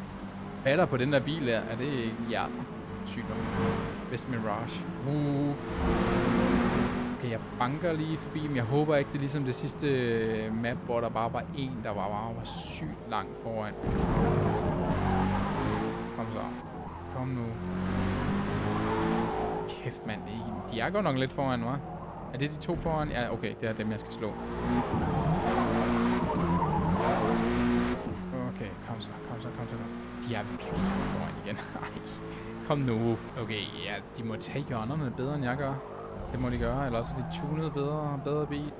Er der på den der bil der? Er det hjerter? Sygt nok. Best Mirage. Uh. Okay, jeg banker lige forbi, men jeg håber ikke, det er ligesom det sidste øh, map, hvor der bare var en, der var bare var sygt langt foran. Kom så. Kom nu. Kæft, mand. De er godt nok lidt foran, hva'? Er det de to foran? Ja, okay. Det er dem, jeg skal slå. Okay, kom så, kom så, kom så. Kom. De er virkelig foran igen. Ej, kom nu. Okay, ja, de må tage hjørnerne bedre, end jeg gør. Det må de gøre, eller også er de tunet bedre, bedre bil.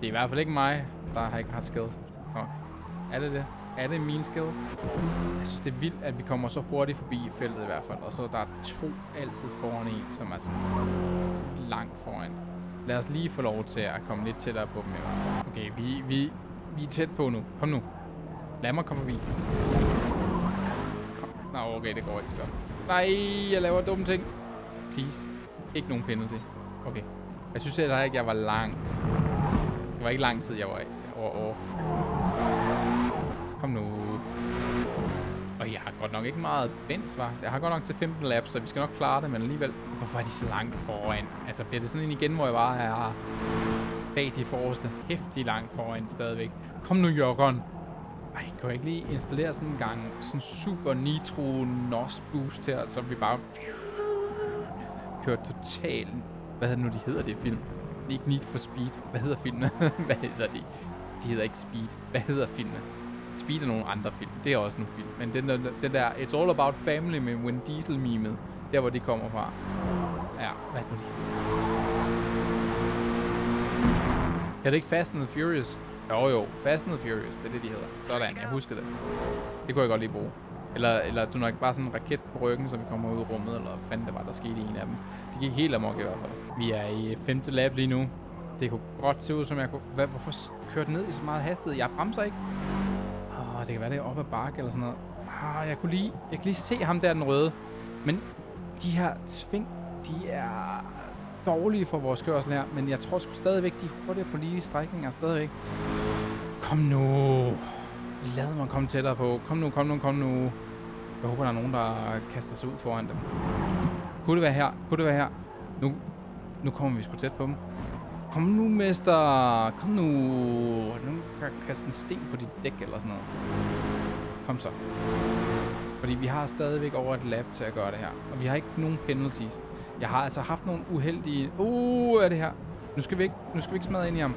Det er i hvert fald ikke mig, der har ikke har skills nok. Er det det? Er det mine skills? Jeg synes, det er vildt, at vi kommer så hurtigt forbi i feltet i hvert fald. Og så der er to altid foran en, som er sådan langt foran. Lad os lige få lov til at komme lidt tættere på dem. i hvert fald. Okay, vi, vi, vi er tæt på nu. Kom nu. Lad mig komme forbi. Nå, okay, det går ikke så godt. Nej, jeg laver dumme ting. Please. Ikke nogen penalty. Okay. Jeg synes heller ikke, jeg var langt. Det var ikke lang tid, jeg var, over off. Kom nu. Og jeg har godt nok ikke meget bens, var. Jeg har godt nok til 15 laps, så vi skal nok klare det, men alligevel. Hvorfor er de så langt foran? Altså, bliver det sådan en igen, hvor jeg bare er bag de forreste? Hæftig langt foran stadigvæk. Kom nu, Jørgen. Ej, kan jeg ikke lige installere sådan en gang sådan super nitro NOS boost her, så vi bare kører totalt... Hvad hedder nu, de hedder det film? Ikke Need for Speed. Hvad hedder filmene? Hvad hedder de? De hedder ikke Speed. Hvad hedder filmene? Speed er nogle andre film. Det er også nogle film. Men den der, den der It's All About Family med Win Diesel memet, der hvor de kommer fra. Ja, hvad er det nu, de hedder? Er det ikke Fast and the Furious? Jo jo, Fast and the Furious, det er det, de hedder. Sådan, jeg husker det. Det kunne jeg godt lige bruge. Eller, eller du nok bare sådan en raket på ryggen, så vi kommer ud i rummet, eller hvad fanden det var, der skete i en af dem. Det gik helt amok i hvert fald. Vi er i femte lab lige nu. Det kunne godt se ud, som jeg kunne... Hvad, hvorfor kørte den ned i så meget hastighed? Jeg bremser ikke. Åh, det kan være, det er op ad bakke eller sådan noget. Ah, jeg kunne lige, jeg kan lige se ham der, den røde. Men de her sving, de er dårlige for vores kørsel her. Men jeg tror sgu stadigvæk, de er hurtigere på lige strækninger stadigvæk. Kom nu. Lad mig komme tættere på. Kom nu, kom nu, kom nu. Jeg håber, der er nogen, der kaster sig ud foran dem. Kunne det være her? Kunne det være her? Nu, nu kommer vi sgu tæt på dem. Kom nu, mester. Kom nu. Nu kan jeg kaste en sten på dit dæk eller sådan noget. Kom så. Fordi vi har stadigvæk over et lap til at gøre det her. Og vi har ikke nogen penalties. Jeg har altså haft nogle uheldige... Uh, er det her? Nu skal vi ikke, nu skal vi ikke smadre ind i ham.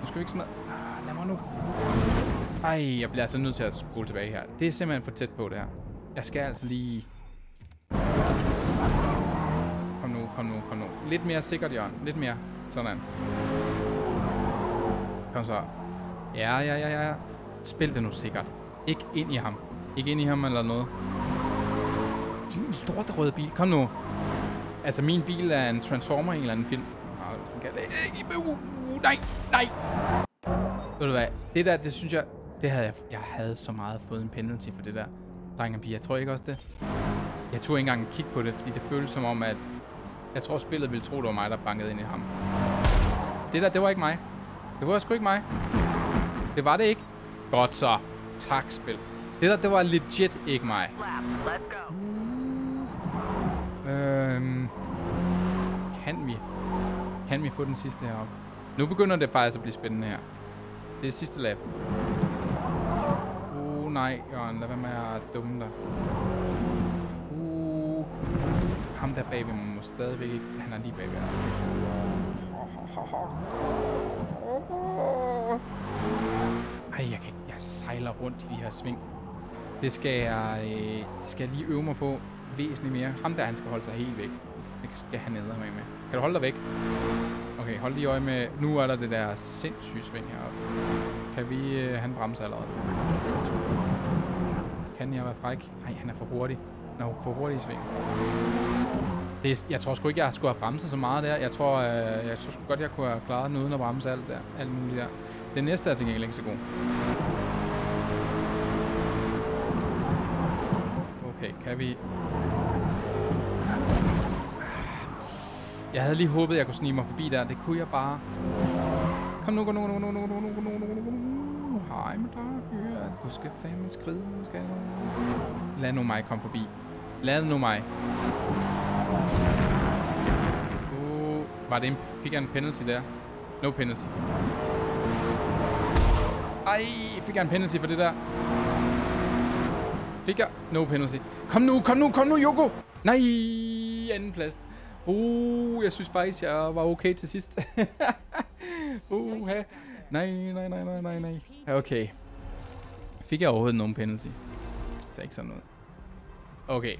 Nu skal vi ikke smadre... Ah, mig nu. Ej, jeg bliver altså nødt til at spole tilbage her. Det er simpelthen for tæt på det her. Jeg skal altså lige... Kom nu, kom nu, kom nu. Lidt mere sikkert, Jørgen. Lidt mere. Sådan. Kom så. Ja, ja, ja, ja. Spil det nu sikkert. Ikke ind i ham. Ikke ind i ham eller noget. Din lorte røde bil. Kom nu. Altså, min bil er en Transformer i en eller anden film. Nej, hvis den kan det. Uh, nej, nej. Ved du hvad? Det der, det synes jeg... Det havde jeg... Jeg havde så meget fået en penalty for det der. Dreng og pige. Jeg tror ikke også det. Jeg tog ikke engang kigge på det, fordi det føltes som om, at... Jeg tror, spillet ville tro, det var mig, der bankede ind i ham. Det der, det var ikke mig. Det var sgu ikke mig. Det var det ikke. Godt så. Tak, spil. Det der, det var legit ikke mig. Øhm, kan vi? Kan vi få den sidste heroppe? Nu begynder det faktisk at blive spændende her. Det er sidste lap. Uh, nej, Jørgen. Lad være med at dumme dig. Uh. Ham der bagved må stadigvæk ikke... Han er lige bagved altså. Ej, jeg kan ikke... Jeg sejler rundt i de her sving. Det skal jeg, øh, det skal jeg lige øve mig på væsentligt mere. Ham der, han skal holde sig helt væk. Det skal han ned med med. Kan du holde dig væk? Okay, hold lige øje med... Nu er der det der sindssyge sving heroppe. Kan vi... Øh, han bremser allerede. Kan jeg være fræk? Nej, han er for hurtig. Nå, for hurtig sving. Det er, jeg tror sgu ikke, jeg skulle have bremset så meget der. Jeg tror, øh, jeg tror sgu godt, jeg kunne have klaret den uden at bremse alt der. Alt muligt der. Det næste er til gengæld ikke så god. Okay, kan vi... Jeg havde lige håbet, jeg kunne snige mig forbi der. Det kunne jeg bare. Kom nu, kom nu, kom nu, kom nu, kom nu, kom nu, kom nu, kom nu. Hej med dig. Du skal fandme skride, skal jeg. Lad nu mig komme forbi. Lad nu mig. Oh, var det en, fik jeg en penalty der? No penalty. Ej, fik jeg en penalty for det der? Fik jeg? No penalty. Kom nu, kom nu, kom nu, Joko! Nej, anden plads. Uh, jeg synes faktisk, jeg var okay til sidst. uh, ha. Nej, nej, nej, nej, nej, nej. Okay. Fik jeg overhovedet nogen penalty? Det ser ikke sådan ud. Okay.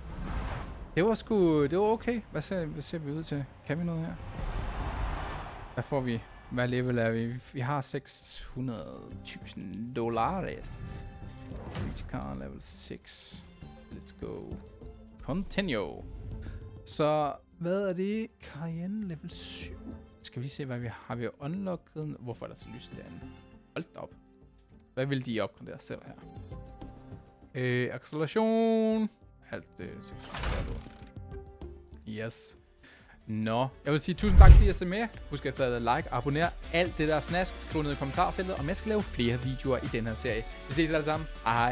Det var sgu, det var okay. Hvad ser, hvad ser vi ud til? Kan vi noget her? Hvad får vi? Hvad level er vi? Vi har 600.000 dollars. Reach car level 6. Let's go. Continue. Så hvad er det? Cayenne level 7. Skal vi lige se, hvad vi har. Vi unlocket. Hvorfor er der så lyst derinde? Hold da op. Hvad vil de opgradere selv her? Øh, acceleration. Alt det øh, Yes. Nå, jeg vil sige tusind tak, fordi I ser med. Husk at tage like, abonner, alt det der snask. Skriv ned i kommentarfeltet, om jeg skal lave flere videoer i den her serie. Vi ses alle sammen. Hej hej.